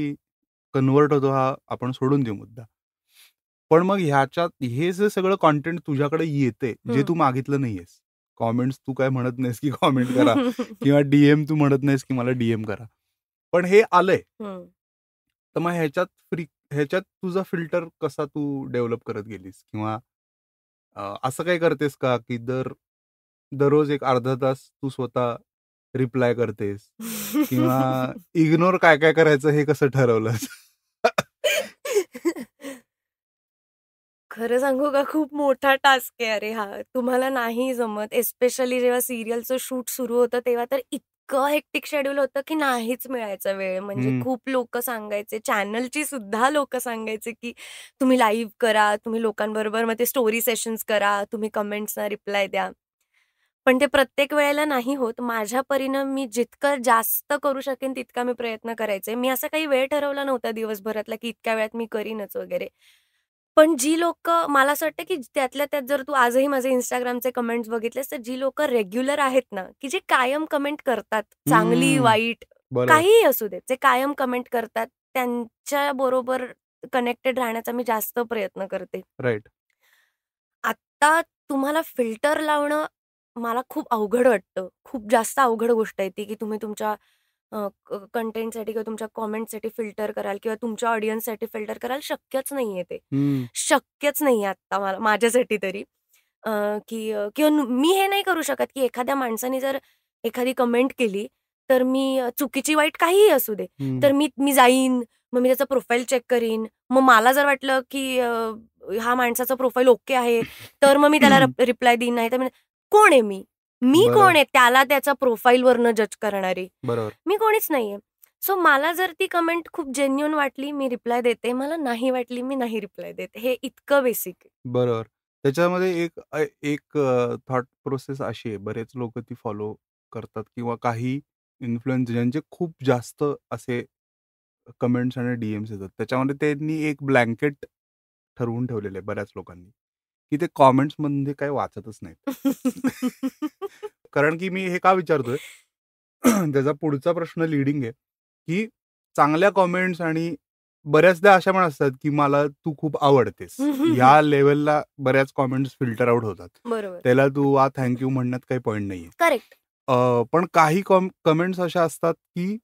कन्वर्ट होतो हा आपण सोडून देऊ मुद्दा. पण मग ह्याच्यात हे जे सगळं कॉन्टेंट तुझ्याकडे येते जे तू मागितलं नाहीयेस. कॉमेंट्स तू काय म्हणत नाहीस की कॉमेंट करा किंवा डीएम तू म्हणत नाहीस की मला डीएम करा. पण हे आलंय. तर मग ह्याच्यात फ्री ह्याच्यात तुझा फिल्टर कसा तू डेव्हलप करत गेलीस? किंवा असं काय करतेस का की दर दररोज एक अर्धा तास तू स्वतः रिप्लाय करतेस? किंवा इग्नोर काय काय करायचं हे कसं ठरवलं खरं सांगू का खूप मोठा टास्क आहे. अरे हा तुम्हाला नाही जमत एस्पेशली जेव्हा सिरियलचं शूट सुरू होतं तेव्हा तर इतकं हेक्टिक शेड्यूल होतं की नाहीच मिळायचा वेळ. म्हणजे खूप लोक सांगायचे चॅनलची सुद्धा लोक सांगायचे की तुम्ही लाईव्ह करा तुम्ही लोकांबरोबर मग ते स्टोरी सेशन्स करा तुम्ही कमेंट्सना रिप्लाय द्या. पण ते प्रत्येक वेळेला नाही होत. माझ्या परीनं मी जितकं जास्त करू शकेन तितका मी प्रयत्न करायचे. मी असा काही वेळ ठरवला नव्हता दिवसभरातला की इतक्या वेळात मी करीनच वगैरे. पण जी लोक मला असं वाटतं की त्यातल्या त्यात जर तू आजही माझे इंस्टाग्रामचे कमेंट्स बघितलेस तर जी लोक रेग्युलर आहेत ना की जे कायम कमेंट करतात चांगली वाईट काहीही असू दे जे कायम कमेंट करतात त्यांच्या बरोबर कनेक्टेड राहण्याचा मी जास्त प्रयत्न करते. राईट आता तुम्हाला फिल्टर लावणं मला खूप अवघड वाटतं. खूप जास्त अवघड गोष्ट आहे ती की तुम्ही तुमच्या कंटेंटसाठी किंवा तुमच्या कॉमेंटसाठी फिल्टर कराल किंवा तुमच्या ऑडियन्ससाठी फिल्टर कराल शक्यच नाहीये ते. शक्यच नाहीये आता मला माझ्यासाठी तरी. की किंवा मी हे नाही करू शकत, की एखाद्या माणसाने जर एखादी कमेंट केली, तर मी चुकीची वाईट काहीही असू दे, तर मी मी जाईन, मग मी त्याचं प्रोफाईल चेक करीन. मग मला जर वाटलं, की हा माणसाचा प्रोफाईल ओके आहे, तर मग मी त्याला रिप्लाय देईन. नाही तर कोण आहे मी? मी कोण आहे? त्याला त्याच्या प्रोफाईलवरनं जज करणारी. बरोबर. मी कोणीच नाहीये. सो मला जर ती कमेंट खूप जेन्युन वाटली मी रिप्लाय देते. मला नाही वाटली मी नाही रिप्लाय देते. हे इतकं बेसिक बरोबर. त्याच्यामध्ये एक एक थॉट प्रोसेस अशी आहे. बरेच लोक ती फॉलो करतात किंवा काही इन्फ्लुएन्स ज्यांचे खूप जास्त असे कमेंट्स आणि डीएम्स येतात. त्याच्यामध्ये त्यांनी एक ब्लँकेट ठरवून ठेवलेलं आहे बऱ्याच लोकांनी. की ते कॉमेंट्समध्ये काही वाचतच नाहीत. कारण की मी हे का विचारतोय? त्याचा पुढचा प्रश्न लिडिंग आहे की चांगल्या कॉमेंट्स आणि बऱ्याचदा अशा पण असतात की मला तू खूप आवडतेस. या लेवलला बऱ्याच कॉमेंट्स फिल्टर आउट होतात. त्याला तू आ थँक्यू म्हणण्यात काही पॉईंट नाहीये. करेक्ट. पण काही कमेंट्स अशा असतात की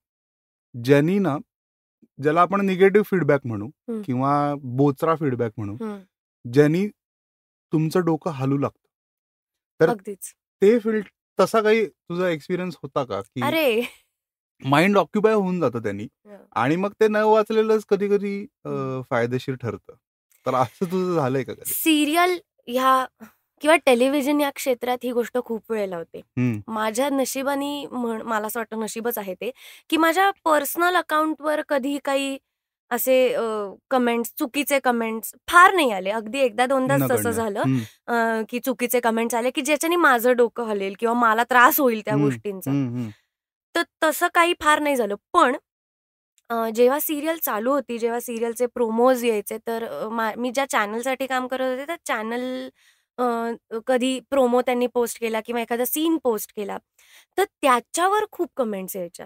ज्यांनी ना ज्याला आपण निगेटिव्ह फीडबॅक म्हणू किंवा बोचरा फीडबॅक म्हणू ज्यांनी तुमचं डोकं हलू लागतं. तर ते फील्ड तसा काही तुझा एक्सपिरियन्स होता का? की अरे! माइंड ऑक्युपाय होऊन जातं त्यांनी आणि मग ते न वाचलेलंच कधी कधी फायदेशीर ठरतं. तर असं तुझं झालंय का सिरियल ह्या किंवा टेलिव्हिजन या क्षेत्रात ही गोष्ट खूप वेळेला होते. माझ्या नशिबाने मला असं वाटतं नशीबच आहे ते की माझ्या पर्सनल अकाउंटवर कधी काही असे कमेंट्स चुकीचे कमेंट्स फार नाही आले. अगदी एकदा दोनदाच तसं झालं की चुकीचे कमेंट्स आले की ज्याच्याने माझं डोकं हलेल किंवा मला त्रास होईल त्या गोष्टींचा. तर तसं काही फार नाही झालं. पण जेव्हा सिरियल चालू होती जेव्हा सिरियलचे प्रोमोज यायचे तर मी ज्या चॅनलसाठी काम करत होते त्या चॅनल कधी प्रोमो त्यांनी पोस्ट केला किंवा एखादा सीन पोस्ट केला तर त्याच्यावर खूप कमेंट्स यायच्या.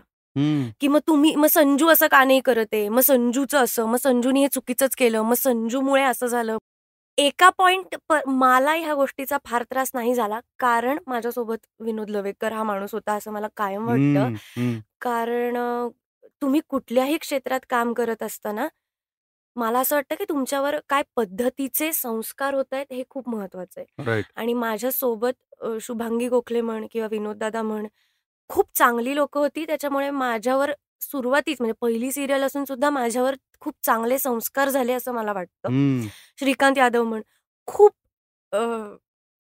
की मग तुम्ही मग संजू असं का नाही करत आहे? मग संजूचं असं मग संजूनी हे चुकीचंच केलं मग संजूमुळे असं झालं. एका पॉइंट मला ह्या गोष्टीचा फार त्रास नाही झाला. कारण माझ्यासोबत विनोद लवेकर हा माणूस होता असं मला कायम वाटतं. कारण तुम्ही कुठल्याही क्षेत्रात काम करत असताना मला असं वाटतं की तुमच्यावर काय पद्धतीचे संस्कार होत आहेत हे खूप महत्वाचं आहे. आणि माझ्यासोबत शुभांगी गोखले म्हण किंवा विनोद दादा म्हण खूप चांगली लोक होती. त्याच्यामुळे माझ्यावर सुरुवातीच म्हणजे पहिली सिरियल असून सुद्धा माझ्यावर खूप चांगले संस्कार झाले असं मला वाटतं. श्रीकांत यादव म्हण खूप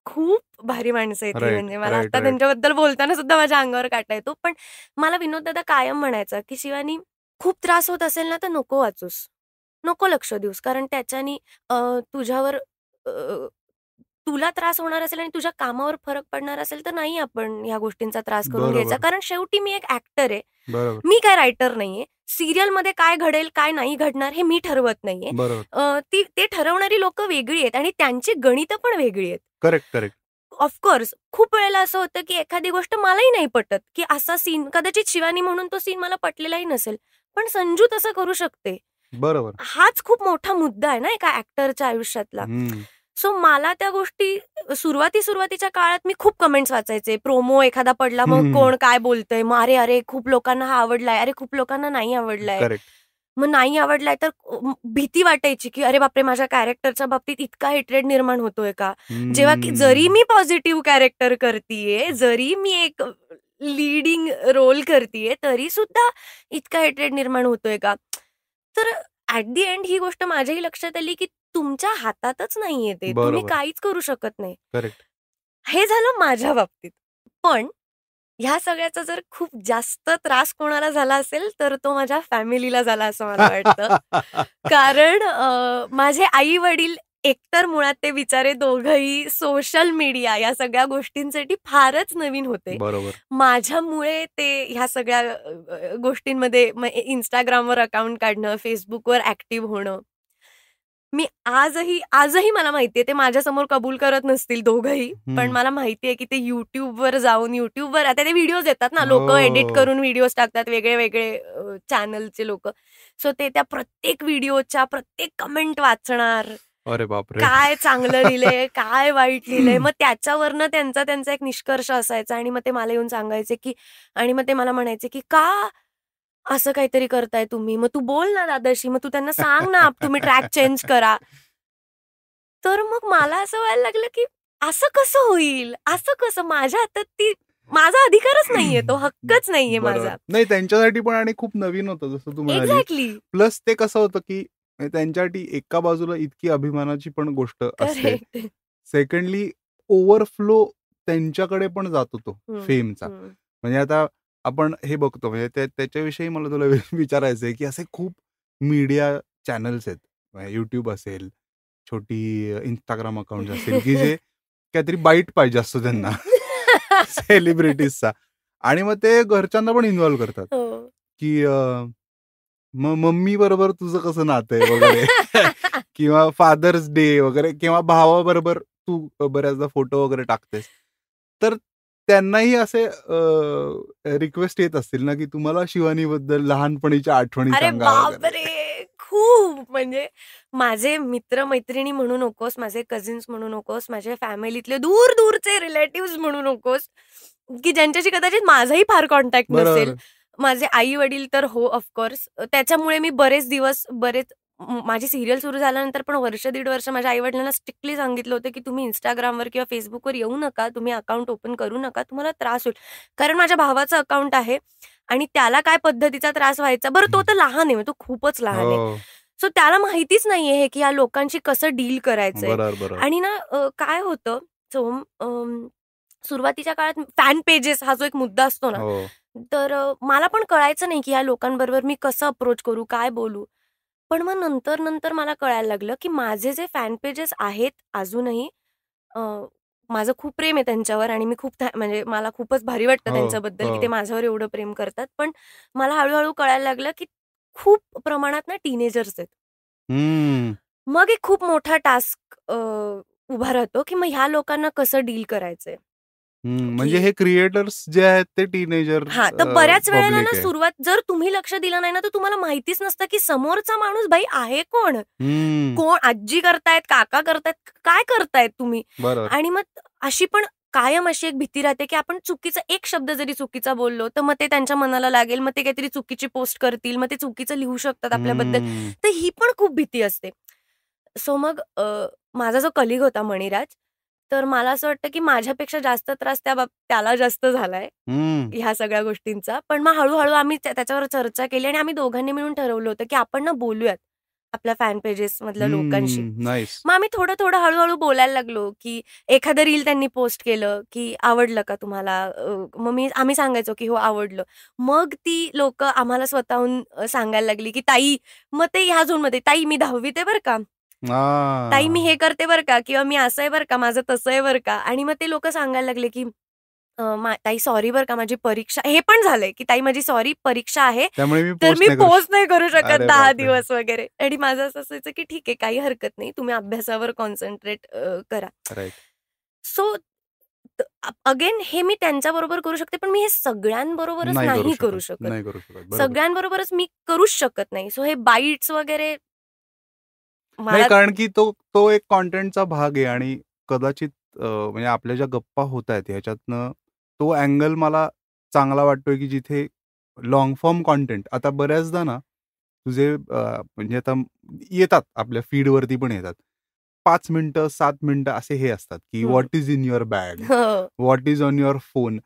खूप भारी माणसं आहेत म्हणजे मला आता त्यांच्याबद्दल बोलताना सुद्धा माझ्या अंगावर काटा येतो. पण मला विनोद दादा कायम म्हणायचा की शिवानी खूप त्रास होत असेल ना तर नको वाचूस. नको लक्ष देऊस. कारण त्याच्यानी तुझ्यावर तुला त्रास होणार असेल आणि तुझ्या कामावर फरक पडणार असेल तर नाही आपण या गोष्टींचा त्रास करून घ्यायचा. कारण शेवटी मी एक ऍक्टर आहे. मी काय रायटर नाहीये. सिरियलमध्ये काय घडेल काय नाही घडणार हे मी ठरवत नाहीये. ती ते ठरवणारी लोक वेगळी आहेत आणि त्यांची गणित पण वेगळी आहेत. करेक्ट करेक्ट ऑफकोर्स खूप वेळेला असं होतं की एखादी गोष्ट मलाही नाही पटत की असा सीन कदाचित शिवानी म्हणून तो सीन मला पटलेलाही नसेल पण संजू तसं करू शकते. बरोबर. हाच खूप मोठा मुद्दा आहे ना एका ऍक्टरच्या आयुष्यातला. सो मला त्या गोष्टी सुरुवाती सुरुवातीच्या काळात मी खूप कमेंट्स वाचायचे. प्रोमो एखादा पडला मग कोण काय बोलतय? मग अरे अरे खूप लोकांना हा आवडलाय. अरे खूप लोकांना नाही आवडलाय. मग नाही आवडलाय तर भीती वाटायची की अरे बापरे माझ्या कॅरेक्टरच्या बाबतीत इतका हेट्रेड निर्माण होतोय का? जेव्हा की जरी मी पॉझिटिव्ह कॅरेक्टर करतीये जरी मी एक लिडिंग रोल करतीये तरी सुद्धा इतका हेट्रेड निर्माण होतोय का? तर ऍट दी एंड ही गोष्ट माझ्याही लक्षात आली की तुमच्या हातातच नाहीये ते. तुम्ही काहीच करू शकत नाही. हे झालं माझ्या बाबतीत. पण ह्या सगळ्याचा जर खूप जास्त त्रास कोणाला झाला असेल तर तो माझ्या फॅमिलीला झाला असं मला वाटतं. कारण माझे आई वडील एकतर मुळात ते बिचारे दोघही सोशल मीडिया या सगळ्या गोष्टींसाठी फारच नवीन होते. माझ्यामुळे ते ह्या सगळ्या गोष्टींमध्ये इंस्टाग्रामवर अकाउंट काढणं फेसबुकवर ऍक्टिव्ह होणं मी आजही आजही मला माहितीये ते माझ्यासमोर कबूल करत नसतील दोघही. पण मला माहितीये की ते युट्यूबवर जाऊन युट्यूबवर आता ते व्हिडिओज येतात ना लोक एडिट हो. करून व्हिडिओज टाकतात वेगळे वेगळे चॅनलचे लोक. सो ते त्या प्रत्येक व्हिडिओच्या प्रत्येक कमेंट वाचणार. अरे बापरे. काय चांगलं लिहिलंय काय वाईट लिहिलंय? मग त्याच्यावरनं त्यांचा त्यांचा एक निष्कर्ष असायचा आणि मग ते मला येऊन सांगायचे की आणि मग ते मला म्हणायचे की का असं काहीतरी करताय तुम्ही. मग तू बोल ना दादाशी मग तू त्यांना सांग ना तुम्ही ट्रॅक चेंज करा. तर मग मला असं व्हायला लागलं की असं कसं होईल? असं कसं? माझ्या हातात ती माझा अधिकारच नाहीये तो हक्कच नाहीये माझा. नाही त्यांच्यासाठी पण आणि खूप नवीन होतं जसं तू एक्झॅक्टली प्लस ते कसं होतं की त्यांच्यासाठी एका बाजूला इतकी अभिमानाची पण गोष्ट असते. सेकंडली ओव्हरफ्लो त्यांच्याकडे पण जातो तो फेमचा म्हणजे आता आपण हे बघतो म्हणजे त्याच्याविषयी मला तुला विचारायचं आहे की असे खूप मीडिया चॅनल्स आहेत. युट्यूब असेल छोटी इंस्टाग्राम अकाउंट असेल की जे काहीतरी बाईट पाहिजे असतो त्यांना सेलिब्रिटीजचा. आणि मग ते घरच्यांना पण इन्व्हॉल्व्ह करतात हो. की मग मम्मी बरोबर तुझं कसं नातं आहे वगैरे? किंवा फादर्स डे वगैरे किंवा भावाबरोबर तू बऱ्याचदा फोटो वगैरे टाकतेस. तर त्यांनाही असे रिक्वेस्ट येत असतील ना की तुम्हाला शिवानी बद्दल लहानपणीच्या आठवणी खूप. म्हणजे माझे मित्र मैत्रिणी म्हणू नकोस माझे कझिन्स म्हणू नकोस माझ्या फॅमिलीतले दूर दूरचे रिलेटिव्ह म्हणू नकोस की ज्यांच्याशी कदाचित माझाही फार कॉन्टॅक्ट नसेल. माझे आई वडील तर हो ऑफकोर्स त्याच्यामुळे मी बरेच दिवस बरेच माझी सिरियल सुरू झाल्यानंतर पण वर्ष दीड वर्ष माझ्या आई-वडिलांना स्ट्रिक्टली सांगितलं होतं, की तुम्ही Instagramवर किंवा Facebookवर येऊ नका. तुम्ही अकाउंट ओपन करू नका. तुम्हाला त्रास होईल. कारण माझ्या भावाचं अकाउंट आहे आणि त्याला काय पद्धतीचा त्रास व्हायचा बरं तो तर लहान आहे, तो खूपच लहान आहे. सो त्याला माहितीच नाहीये की या लोकांशी कसं डील करायचंय आणि ना काय होतं सो सुरुवातीच्या काळात फॅन पेजेस हा जो एक मुद्दा असतो ना हो. तर मला पण कळायचं नाही की या लोकांबरोबर मी कसं अप्रोच करू काय बोलू पण मग नंतर नंतर मला कळायला लागलं की माझे जे फॅन पेजेस आहेत अजूनही माझं खूप प्रेम आहे त्यांच्यावर आणि मी खूप म्हणजे मला खूपच भारी वाटतं हो, त्यांच्याबद्दल की ते हो. माझ्यावर एवढं प्रेम करतात. पण मला हळूहळू कळायला लागलं की खूप प्रमाणात ना टीनेजर्स आहेत. मग एक खूप मोठा टास्क उभा राहतो की मग ह्या लोकांना कसं डील करायचंय? म्हणजे हे क्रिएटर्स जे आहेत ते टीनेजर हा तर बऱ्याच वेळेला ना सुरुवात जर तुम्ही लक्ष दिलं नाही ना तर तुम्हाला माहितीच नसतं की समोरचा माणूस भाई आहे कोण? कोण आजी करतायत काका करतायत काय करतायत तुम्ही? आणि मग अशी पण कायम अशी एक भीती राहते की आपण चुकीचा एक शब्द जरी चुकीचा बोललो तर मग ते त्यांच्या मनाला लागेल मग ते काहीतरी चुकीची पोस्ट करतील मग ते चुकीचं लिहू शकतात आपल्याबद्दल. तर ही पण खूप भीती असते. सो मग माझा जो कलिग होता मणिराज तर मला असं वाटतं की माझ्यापेक्षा जास्त त्रास त्या त्याला जास्त झालाय ह्या सगळ्या गोष्टींचा. पण मग हळूहळू आम्ही त्याच्यावर चर्चा केली आणि आम्ही दोघांनी मिळून ठरवलं होतं की आपण ना बोलूयात आपल्या फॅन पेजेस मधल्या लोकांशी. मग आम्ही थोडं थोडं हळूहळू बोलायला लागलो की एखादं रील त्यांनी पोस्ट केलं की आवडलं का तुम्हाला? मग मी आम्ही सांगायचो की हो आवडलं. मग ती लोक आम्हाला स्वतःहून सांगायला लागली की ताई मग ते ह्या झोनमध्ये ताई मी दहावीत आहे बरं का? ताई मी हे. करते बरं का किंवा मी असं आहे बरं का माझं तसं आहे बरं का. आणि मग ते लोक सांगायला लागले की ताई सॉरी बरं का माझी परीक्षा हे पण झालंय की ताई माझी सॉरी परीक्षा आहे तर मी पोस्ट नाही करू शकत दहा दिवस वगैरे. आणि माझं असं असायचं की ठीक आहे काही हरकत नाही तुम्ही अभ्यासावर कॉन्सन्ट्रेट करा. सो अगेन हे मी त्यांच्या बरोबर करू शकते पण मी हे सगळ्यांबरोबरच नाही करू शकत सगळ्यांबरोबरच मी करूच शकत नाही. सो हे बाईट्स वगैरे कारण की तो तो एक कॉन्टेंटचा भाग आहे आणि कदाचित म्हणजे आपल्या ज्या गप्पा होत आहेत ह्याच्यातनं तो अँगल मला चांगला वाटतोय की जिथे लॉंग फॉर्म कॉन्टेंट आता बऱ्याचदा ना तुझे म्हणजे आता येतात आपल्या फीडवरती पण येतात. पाच मिनिटं सात मिनिटं असे हे असतात की what is in your bag what is on your phone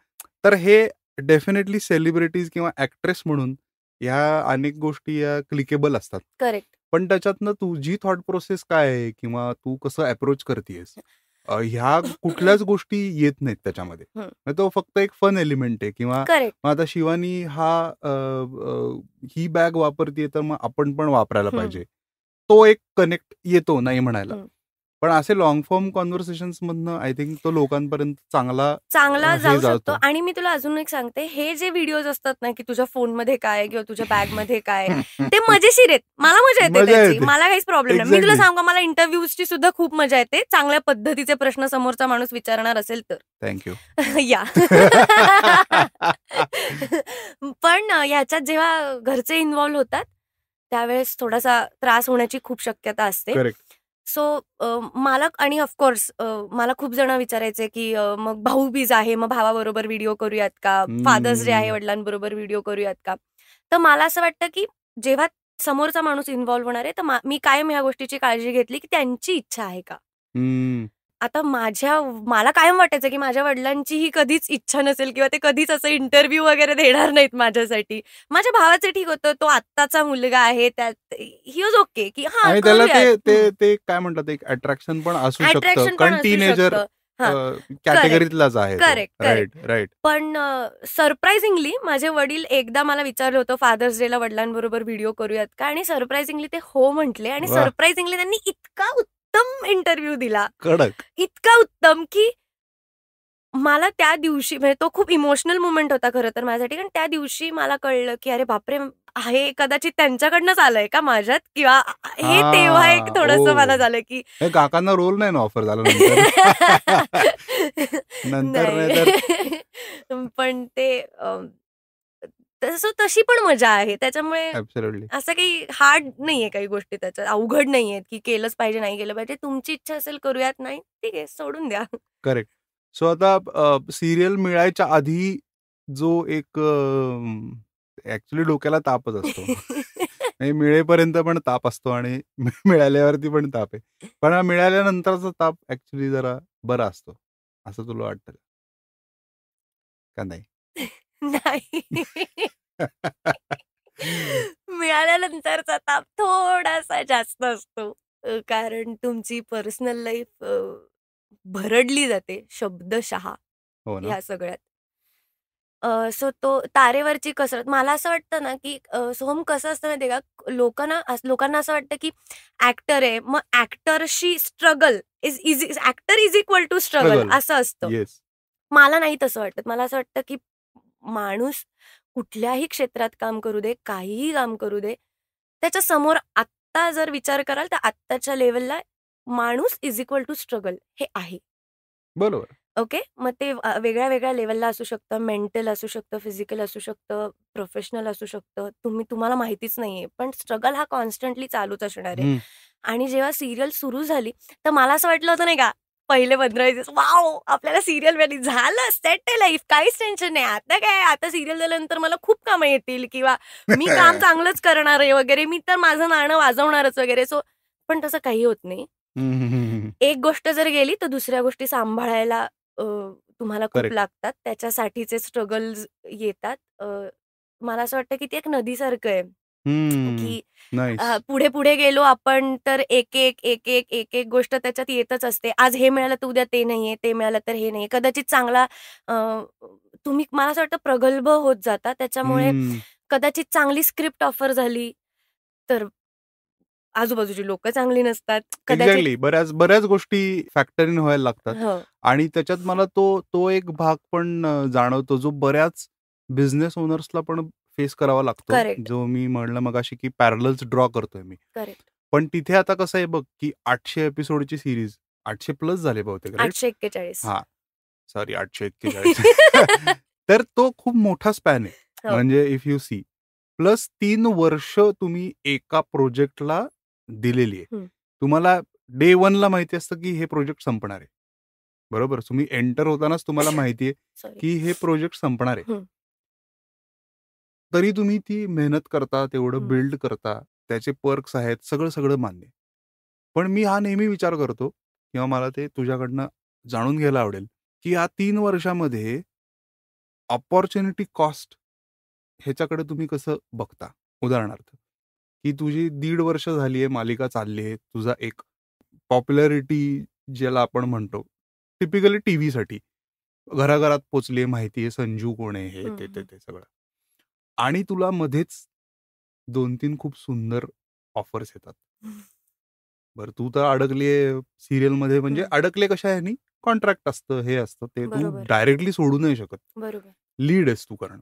तर हे डेफिनेटली सेलिब्रिटीज किंवा ऍक्ट्रेस म्हणून ह्या अनेक गोष्टी या क्लिकेबल असतात. करेक्ट पण त्याच्यातनं तुझी थॉट प्रोसेस काय आहे किंवा तू कसं अप्रोच करतेस ह्या कुठल्याच गोष्टी येत नाहीत त्याच्यामध्ये. म्हणजे तो फक्त एक फन एलिमेंट आहे किंवा आता शिवानी हा ही बॅग वापरते तर मग आपण पण वापरायला पाहिजे. तो एक कनेक्ट येतो नाही म्हणायला. पण असे लॉंग फॉर्म कॉन्व्हर्सेशन मधनं आय थिंक तो लोकांपर्यंत चांगला चांगला जाऊ शकतो. आणि मी तुला अजून एक सांगते हे जे व्हिडिओज असतात ना की तुझ्या फोनमध्ये काय किंवा तुझ्या बॅगमध्ये काय ते मजेशीर आहेत. मला मजा येते त्याची. मला काहीच प्रॉब्लेम नाही. मी तुला सांगू मला इंटरव्ह्यूजची सुद्धा खूप मजा येते. चांगल्या पद्धतीचे प्रश्न समोरचा माणूस विचारणार असेल तर. थँक्यू या. पण ह्याच्यात जेव्हा घरचे इन्व्हॉल्व्ह होतात त्यावेळेस थोडासा त्रास होण्याची खूप शक्यता असते. सो मला आणि ऑफकोर्स मला खूप जण विचारायचे की मग भाऊ बीज आहे मग भावाबरोबर व्हिडिओ करूयात का? फादर्स डे आहे वडिलांबरोबर व्हिडिओ करूयात का? तर मला असं वाटतं की जेव्हा समोरचा माणूस इन्व्हॉल्व्ह होणार आहे तर मी कायम ह्या गोष्टीची काळजी घेतली की त्यांची इच्छा आहे का? आता माझ्या मला कायम वाटायचं की माझ्या वडिलांचीही कधीच इच्छा नसेल किंवा ते कधीच असं इंटरव्ह्यू वगैरे देणार नाहीत माझ्यासाठी. माझ्या भावाचं ठीक होतं तो आत्ताचा मुलगा आहे त्यात ही वॉज ओके की हा त्याला ते ते काय म्हणतात एक अट्रॅक्शन पण असू शकतं. कारण टीनेजर कॅटेगरीतलाच आहे करेक्ट राईट राईट पण सरप्राइझिंगली माझे वडील एकदा मला विचारलं होतं फादर्स डे ला वडिलांबरोबर व्हिडिओ करूयात का? आणि सरप्राइझिंगली ते हो म्हटले. आणि सरप्राइझिंगली त्यांनी इतका उत्तम इंटरव्ह्यू दिला. कडक. इतका उत्तम की मला त्या दिवशी म्हणजे तो खूप इमोशनल मुमेंट होता खरं तर माझ्यासाठी. कारण त्या दिवशी मला कळलं की अरे बापरे हे कदाचित त्यांच्याकडनंच आलंय का माझ्यात? किंवा हे तेव्हा एक थोडस मला झालं की काकांना रोल नाही ना ऑफर झाला नंतर. पण ते तसं तशी पण मजा आहे. त्याच्यामुळे असं काही हार्ड नाहीये काही गोष्टी त्याच्यात. अवघड नाहीये की केलंच पाहिजे नाही केलं पाहिजे. तुमची इच्छा असेल करूयात नाही ठीक आहे सोडून द्या. करेक्ट सो आता सिरियल मिळायच्या आधी जो एक ऍक्च्युली डोक्याला तापच असतो. मिळेपर्यंत पण ताप असतो आणि मिळाल्यावरती पण ताप आहे. पण मिळाल्यानंतरचा ताप ऍक्च्युली जरा बरा असतो. असं तुला वाटतं का नाही? नाही. मिळाल्यानंतरचा ताप थोडासा जास्त असतो. कारण तुमची पर्सनल लाईफ भरडली जाते शब्दशहा हो ह्या सगळ्यात. सो तो तारेवरची कसरत मला असं वाटतं ना की सोहम कसं असतं माहिती का? लोकांना लोकांना असं वाटतं की ऍक्टर आहे मग ऍक्टरशी struggle is is actor is equal to struggle असं असतं. मला नाही तसं वाटत. मला असं वाटतं की माणूस कुठल्याही क्षेत्रात काम करू दे काहीही काम करू दे त्याच्यासमोर आत्ता जर विचार कराल तर आत्ताच्या लेवलला माणूस इज इक्वल टू स्ट्रगल हे आहे बरोबर ओके. मग ते वेगळ्या, वेगळ्या लेवलला असू शकतं, मेंटल असू शकतं, फिजिकल असू शकतं, प्रोफेशनल असू शकतं. तुम्ही तुम्हाला माहितीच नाहीये. पण स्ट्रगल हा कॉन्स्टंटली चालूच असणार आहे. आणि जेव्हा सीरियल सुरू झाली, तर मला असं वाटलं होतं नाही का, पहिले 15 दिवस वॉव! आपल्याला सीरियल मिळाली. झालं सेट आहे लाईफ. काहीच टेन्शन नाही. आता काय, आता सीरियल झाल्यानंतर मला खूप कामं येतील किंवा मी काम चांगलंच करणार आहे वगैरे. मी तर माझं नाणं वाजवणारच वगैरे. सो पण तसं काही होत नाही. एक गोष्ट जर गेली, तर दुसऱ्या गोष्टी सांभाळायला तुम्हाला खूप लागतात. त्याच्यासाठीचे स्ट्रगल्स येतात. मला असं वाटतं की ते एक नदीसारखं आहे. की पुढे-पुढे गेलो आपण तर एक-एक, एक-एक, एक-एक गोष्ट त्याच्यात येतच असते. आज हे मिळालं तर उद्या ते नाहीये, ते मिळालं तर हे नाही कदाचित चांगला तुम्ही मला असं वाटतं प्रगल्भ होत जाता. त्याच्यामुळे कदाचित चांगली स्क्रिप्ट ऑफर झाली, तर आजूबाजूची लोक चांगली नसतात. एक्झॅक्टली. बऱ्याच बऱ्याच गोष्टी फॅक्टर इन व्हायला लागतात हो. आणि त्याच्यात मला तो तो एक भाग पण जाणवतो, जो बऱ्याच बिझनेस ओनर्सला पण फेस करावा लागतो. जो मी म्हणलं मगाशी, की पॅरलल्स ड्रॉ करतोय मी. पण तिथे आता कसं आहे बघ, की आठशे एपिसोडची सीरीज आठशे प्लस झाले बहुतेक आठशे एक्केचाळीस हा सॉरी आठशे एक्केचाळीस तर तो खूप मोठा स्पॅन आहे. हो. म्हणजे इफ यू सी प्लस तीन वर्ष तुम्ही एका प्रोजेक्टला दिलेली आहे. तुम्हाला डे ला माहिती असतं, की हे प्रोजेक्ट संपणार आहे. बरोबर? तुम्ही एंटर होतानाच तुम्हाला माहिती आहे, की हे प्रोजेक्ट संपणार आहे. तरी तुम्ही ती मेहनत करता, तेवढं बिल्ड करता, त्याचे पर्क्स आहेत, सगळं-सगळं मान्य पण मी हा नेहमी विचार करतो किंवा मला ते तुझ्याकडनं जाणून घ्यायला आवडेल, की या तीन वर्षामध्ये अपॉर्च्युनिटी कॉस्ट ह्याच्याकडे तुम्ही कसं बघता? उदाहरणार्थ की तुझी दीड वर्ष झाली आहे मालिका चालली आहे तुझा एक पॉप्युलॅरिटी ज्याला आपण म्हणतो टिपिकली टीव्हीसाठी घराघरात पोचली माहिती आहे संजू कोण आहे हे ते ते ते सगळं. आणि तुला मध्येच दोन तीन खूप सुंदर ऑफर्स येतात. बरं तू तर अडकलीये सिरियलमध्ये म्हणजे अडकले कशा आहे कॉन्ट्रॅक्ट असतं हे असतं ते तू डायरेक्टली सोडू नाही शकत. लीड आहेस तू कारण.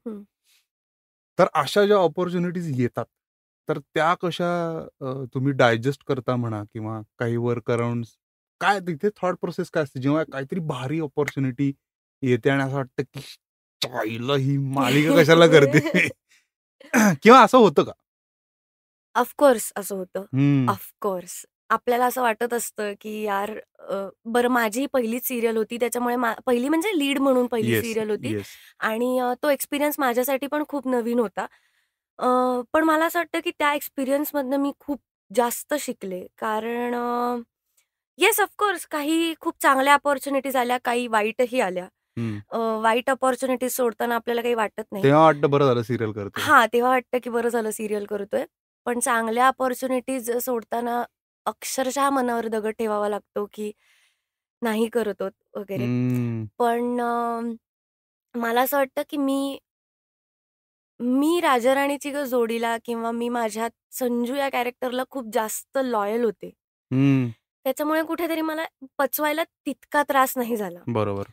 तर अशा ज्या ऑपॉर्च्युनिटीज येतात तर त्या कशा तुम्ही डायजेस्ट करता म्हणा किंवा काही वर्क अराउंड काय तिथे थॉट प्रोसेस काय असते? जेव्हा काहीतरी भारी ऑपॉर्च्युनिटी येते आणि असं वाटतं की चाईला ही मालिका कशाला करते? किंवा असं होतं का? ऑफकोर्स असं होतं. ऑफकोर्स आपल्याला असं वाटत असतं की यार बरं माझी पहिलीच सिरियल होती त्याच्यामुळे पहिली म्हणजे लीड म्हणून पहिली सिरियल होती आणि तो एक्सपिरियन्स माझ्यासाठी पण खूप नवीन होता. पण मला असं वाटतं, की त्या एक्सपिरियन्समधनं मी खूप जास्त शिकले. कारण येस ऑफकोर्स काही खूप चांगल्या अपॉर्च्युनिटीज आल्या, काही वाईटही आल्या. वाईट अपॉर्च्युनिटीज सोडताना आपल्याला काही वाटत नाही. तेव्हा वाटतं बरं झालं सिरियल करतोय. हां, तेव्हा वाटतं, की बरं झालं सिरियल करतोय. पण चांगल्या अपॉर्च्युनिटीज सोडताना अक्षरशः मनावर दगड ठेवावा लागतो, की नाही करत वगैरे. पण मला असं वाटतं, की मी मी राजाराणीची जोडीला किंवा मी माझ्या संजू या कॅरेक्टरला खूप जास्त लॉयल होते. त्याच्यामुळे कुठेतरी मला पचवायला तितका त्रास नाही झाला. बरोबर.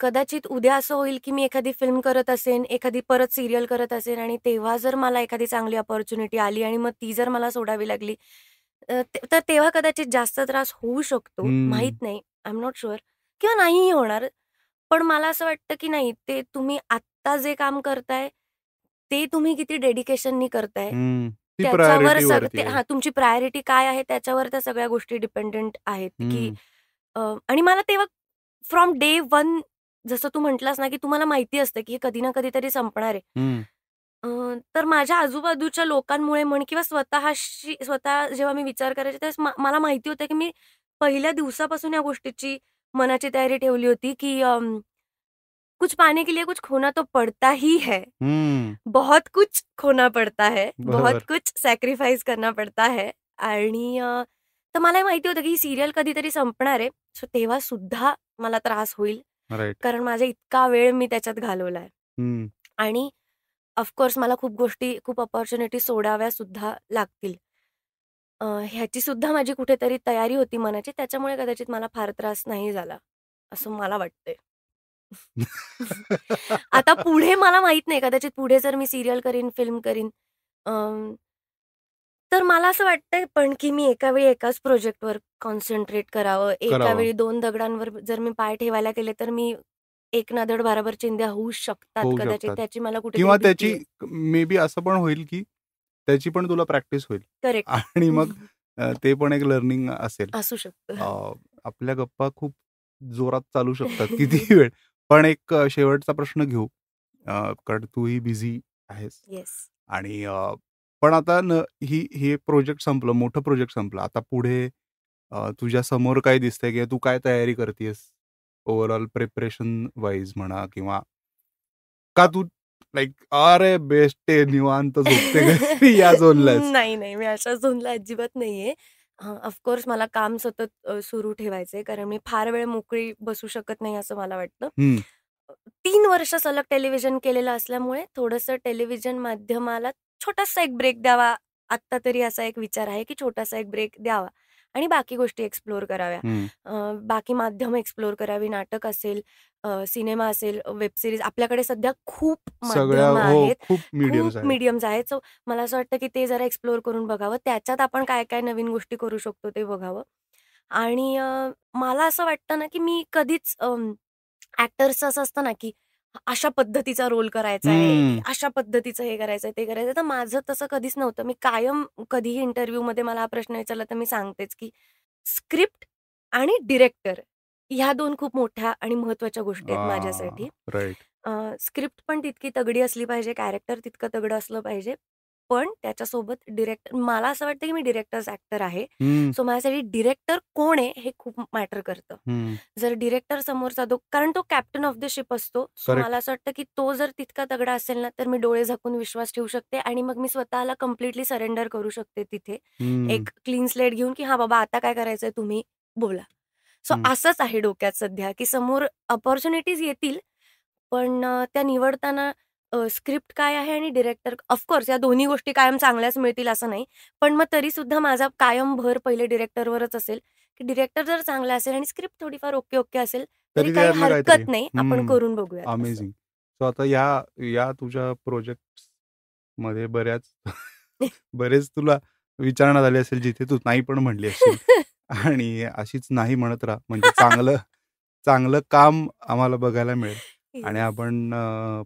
कदाचित उद्या असं होईल, की मी एखादी फिल्म करत असेन, एखादी परत सिरियल करत असेन आणि तेव्हा जर मला एखादी चांगली अपॉर्च्युनिटी आली आणि मग ती जर मला सोडावी लागली, तर तेव्हा कदाचित जास्त त्रास होऊ शकतो. माहीत नाही. आय एम नॉट शुअर किंवा नाहीही होणार. पण मला असं वाटतं, की नाही ते तुम्ही आत्ता जे काम करताय ते तुम्ही किती डेडिकेशननी करताय त्याच्यावर हा तुमची प्रायोरिटी काय आहे त्याच्यावर त्या सगळ्या गोष्टी डिपेंडेंट आहेत की आणि मला तेव्हा फ्रॉम डे वन जसं तू म्हंटलास ना की तुम्हाला माहिती असतं की हे कधी ना कधीतरी संपणार आहे. तर माझ्या आजूबाजूच्या लोकांमुळे म्हण किंवा स्वतःशी स्वतः जेव्हा मी विचार करायचे त्यावेळेस मला माहिती होतं की मी पहिल्या दिवसापासून या गोष्टीची मनाची तयारी ठेवली होती की कुछ पाने के लिए कुछ खोना तो पड़ता ही है. बहुत कुछ खोना पड़ता है. बहुत कुछ सॅक्रिफाईस करना पड़ता है. आणि तर मला माहिती होतं की ही सिरियल कधीतरी संपणार आहे. सो तेव्हा सुद्धा मला त्रास होईल. कारण माझा इतका वेळ मी त्याच्यात घालवलाय. आणि ऑफकोर्स मला खूप गोष्टी खूप अपॉर्च्युनिटी सोडाव्या सुद्धा लागतील. ह्याची सुद्धा माझी कुठेतरी तयारी होती मनाची त्याच्यामुळे कदाचित मला फार त्रास नाही झाला असं मला वाटतंय. आता पुढे मला माहीत नाही कदाचित पुढे जर मी सिरियल करीन फिल्म करीन तर मला असं वाटतंय पण की मी एका वेळी एकाच प्रोजेक्टवर कॉन्सन्ट्रेट करावं. एका वेळी दोन दगडांवर जर मी पाय ठेवायला गेले तर मी एक नादड बराबर चिंध्या होऊ शकतात कदाचित त्याची मला कुठे किंवा त्याची मे बी असं पण होईल की त्याची पण तुला प्रॅक्टिस होईल. करेक्ट. आणि मग ते पण एक लर्निंग असेल. असू शकतं. आपल्या गप्पा खूप जोरात चालू शकतात किती वेळ. पण एक शेवटचा प्रश्न घेऊ. कारण तूही बिझी आहेस. आणि पण आता न ही हे प्रोजेक्ट संपलं मोठं प्रोजेक्ट संपलं. आता पुढे तुझ्या समोर काय दिसतंय किंवा तू काय तयारी करतेस ओव्हरऑल प्रिपरेशन वाईज म्हणा किंवा का तू लाईक अरे बेस्ट आहे निवांत झोपते या झोनला नाही नाही मी अशा झोनला अजिबात नाहीये. ऑफकोर्स मला काम सतत सुरू ठेवायचंय कारण मी फार वेळ मोकळी बसू शकत नाही असं मला वाटतं. तीन वर्ष सलग टेलिव्हिजन केलेलं असल्यामुळे थोडस टेलिव्हिजन माध्यमाला छोटासा एक ब्रेक द्यावा. आत्ता तरी असा एक विचार आहे की छोटासा एक ब्रेक द्यावा आणि बाकी गोष्टी एक्सप्लोर कराव्या. बाकी माध्यम एक्सप्लोर करावी नाटक असेल सिनेमा असेल वेब सिरीज आपल्याकडे सध्या खूप माध्यम हो, आहेत. खूप मीडियम्स आहेत. सो मला असं वाटतं की ते जरा एक्सप्लोर करून बघावं. त्याच्यात आपण काय काय नवीन गोष्टी करू शकतो ते बघावं. आणि मला असं वाटतं ना की मी कधीच ऍक्टर्स असं असतं ना की अशा पद्धतीचा रोल करायचा आहे अशा पद्धतीचं हे करायचंय ते करायचं तर माझं तसं कधीच नव्हतं. मी कायम कधीही इंटरव्ह्यू मध्ये मला हा प्रश्न विचारला तर मी सांगतेच की स्क्रिप्ट आणि डिरेक्टर ह्या दोन खूप मोठ्या आणि महत्त्वाच्या गोष्टी आहेत माझ्यासाठी. स्क्रिप्ट पण तितकी तगडी असली पाहिजे कॅरेक्टर तितकं तगडं असलं पाहिजे. पण त्याच्यासोबत डिरेक्टर मला असं वाटतं की मी डिरेक्टर्स ऍक्टर आहे. सो माझ्यासाठी डिरेक्टर कोण आहे हे खूप मॅटर करतं. जर डिरेक्टर समोरचा तो कारण तो कॅप्टन ऑफ द शिप असतो. सो मला असं वाटतं की तो जर तितका तगडा असेल ना तर मी डोळे झाकून विश्वास ठेवू शकते आणि मग मी स्वतःला कम्प्लिटली सरेंडर करू शकते तिथे. एक क्लीन स्लेट घेऊन की हा बाबा आता काय करायचंय तुम्ही? बोला. सो असंच आहे डोक्यात सध्या की समोर अपॉर्च्युनिटीज येतील पण त्या निवडताना स्क्रिप्ट काय आहे आणि डिरेक्टर ऑफकोर्स या दोन्ही गोष्टी कायम चांगल्याच मिळतील असं नाही. पण मग तरी सुद्धा माझा कायम भर पहिले डिरेक्टरवरच असेल, की डिरेक्टर जर चांगला असेल आणि स्क्रिप्ट थोडीफार ओके, ओके असेल, तरी काही हरकत नाही. आपण करून बघूया अमेझिंग. सो आता या या तुझ्या प्रोजेक्टमध्ये बऱ्याच बरेच तुला विचारणा झाली असेल जिथे तू नाही पण म्हणली असेल आणि अशीच नाही म्हणत राहा. म्हणजे चांगलं चांगलं काम आम्हाला बघायला मिळेल. आणि आपण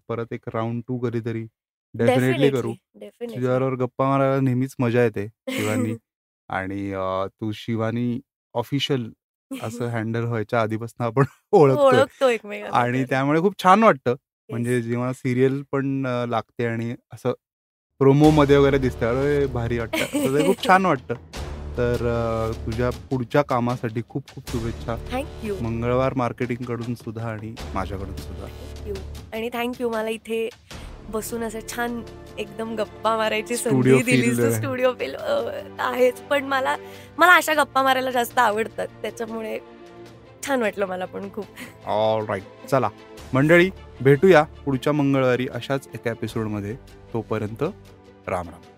परत एक राउंड टू कधीतरी डेफिनेटली करू. तुझ्याबरोबर गप्पा मारायला नेहमीच मजा येते शिवानी आणि तू शिवानी ऑफिशियल असं हँडल व्हायच्या आधीपासून आपण ओळखतो आणि त्यामुळे खूप छान वाटतं. म्हणजे जेव्हा सिरियल पण लागते आणि असं प्रोमो मध्ये वगैरे दिसतं, अरे भारी वाटतं. ते खूप छान वाटतं. तर तुझ्या पुढच्या कामासाठी खूप खूप शुभेच्छा. थँक्यू मंगळवार मार्केटिंगकडून सुद्धा आणि माझ्याकडून सुद्धा. थँक्यू आणि थँक्यू मला इथे बसून असं छान एकदम गप्पा मारायची संधी दिली स्टुडिओ फील आहेच. पण मला मला अशा गप्पा मारायला जास्त आवडतात. त्याच्यामुळे छान वाटलं मला पण खूप. ऑल राईट चला. मंडळी भेटूया पुढच्या मंगळवारी अशाच एका एपिसोडमध्ये तोपर्यंत राम राम.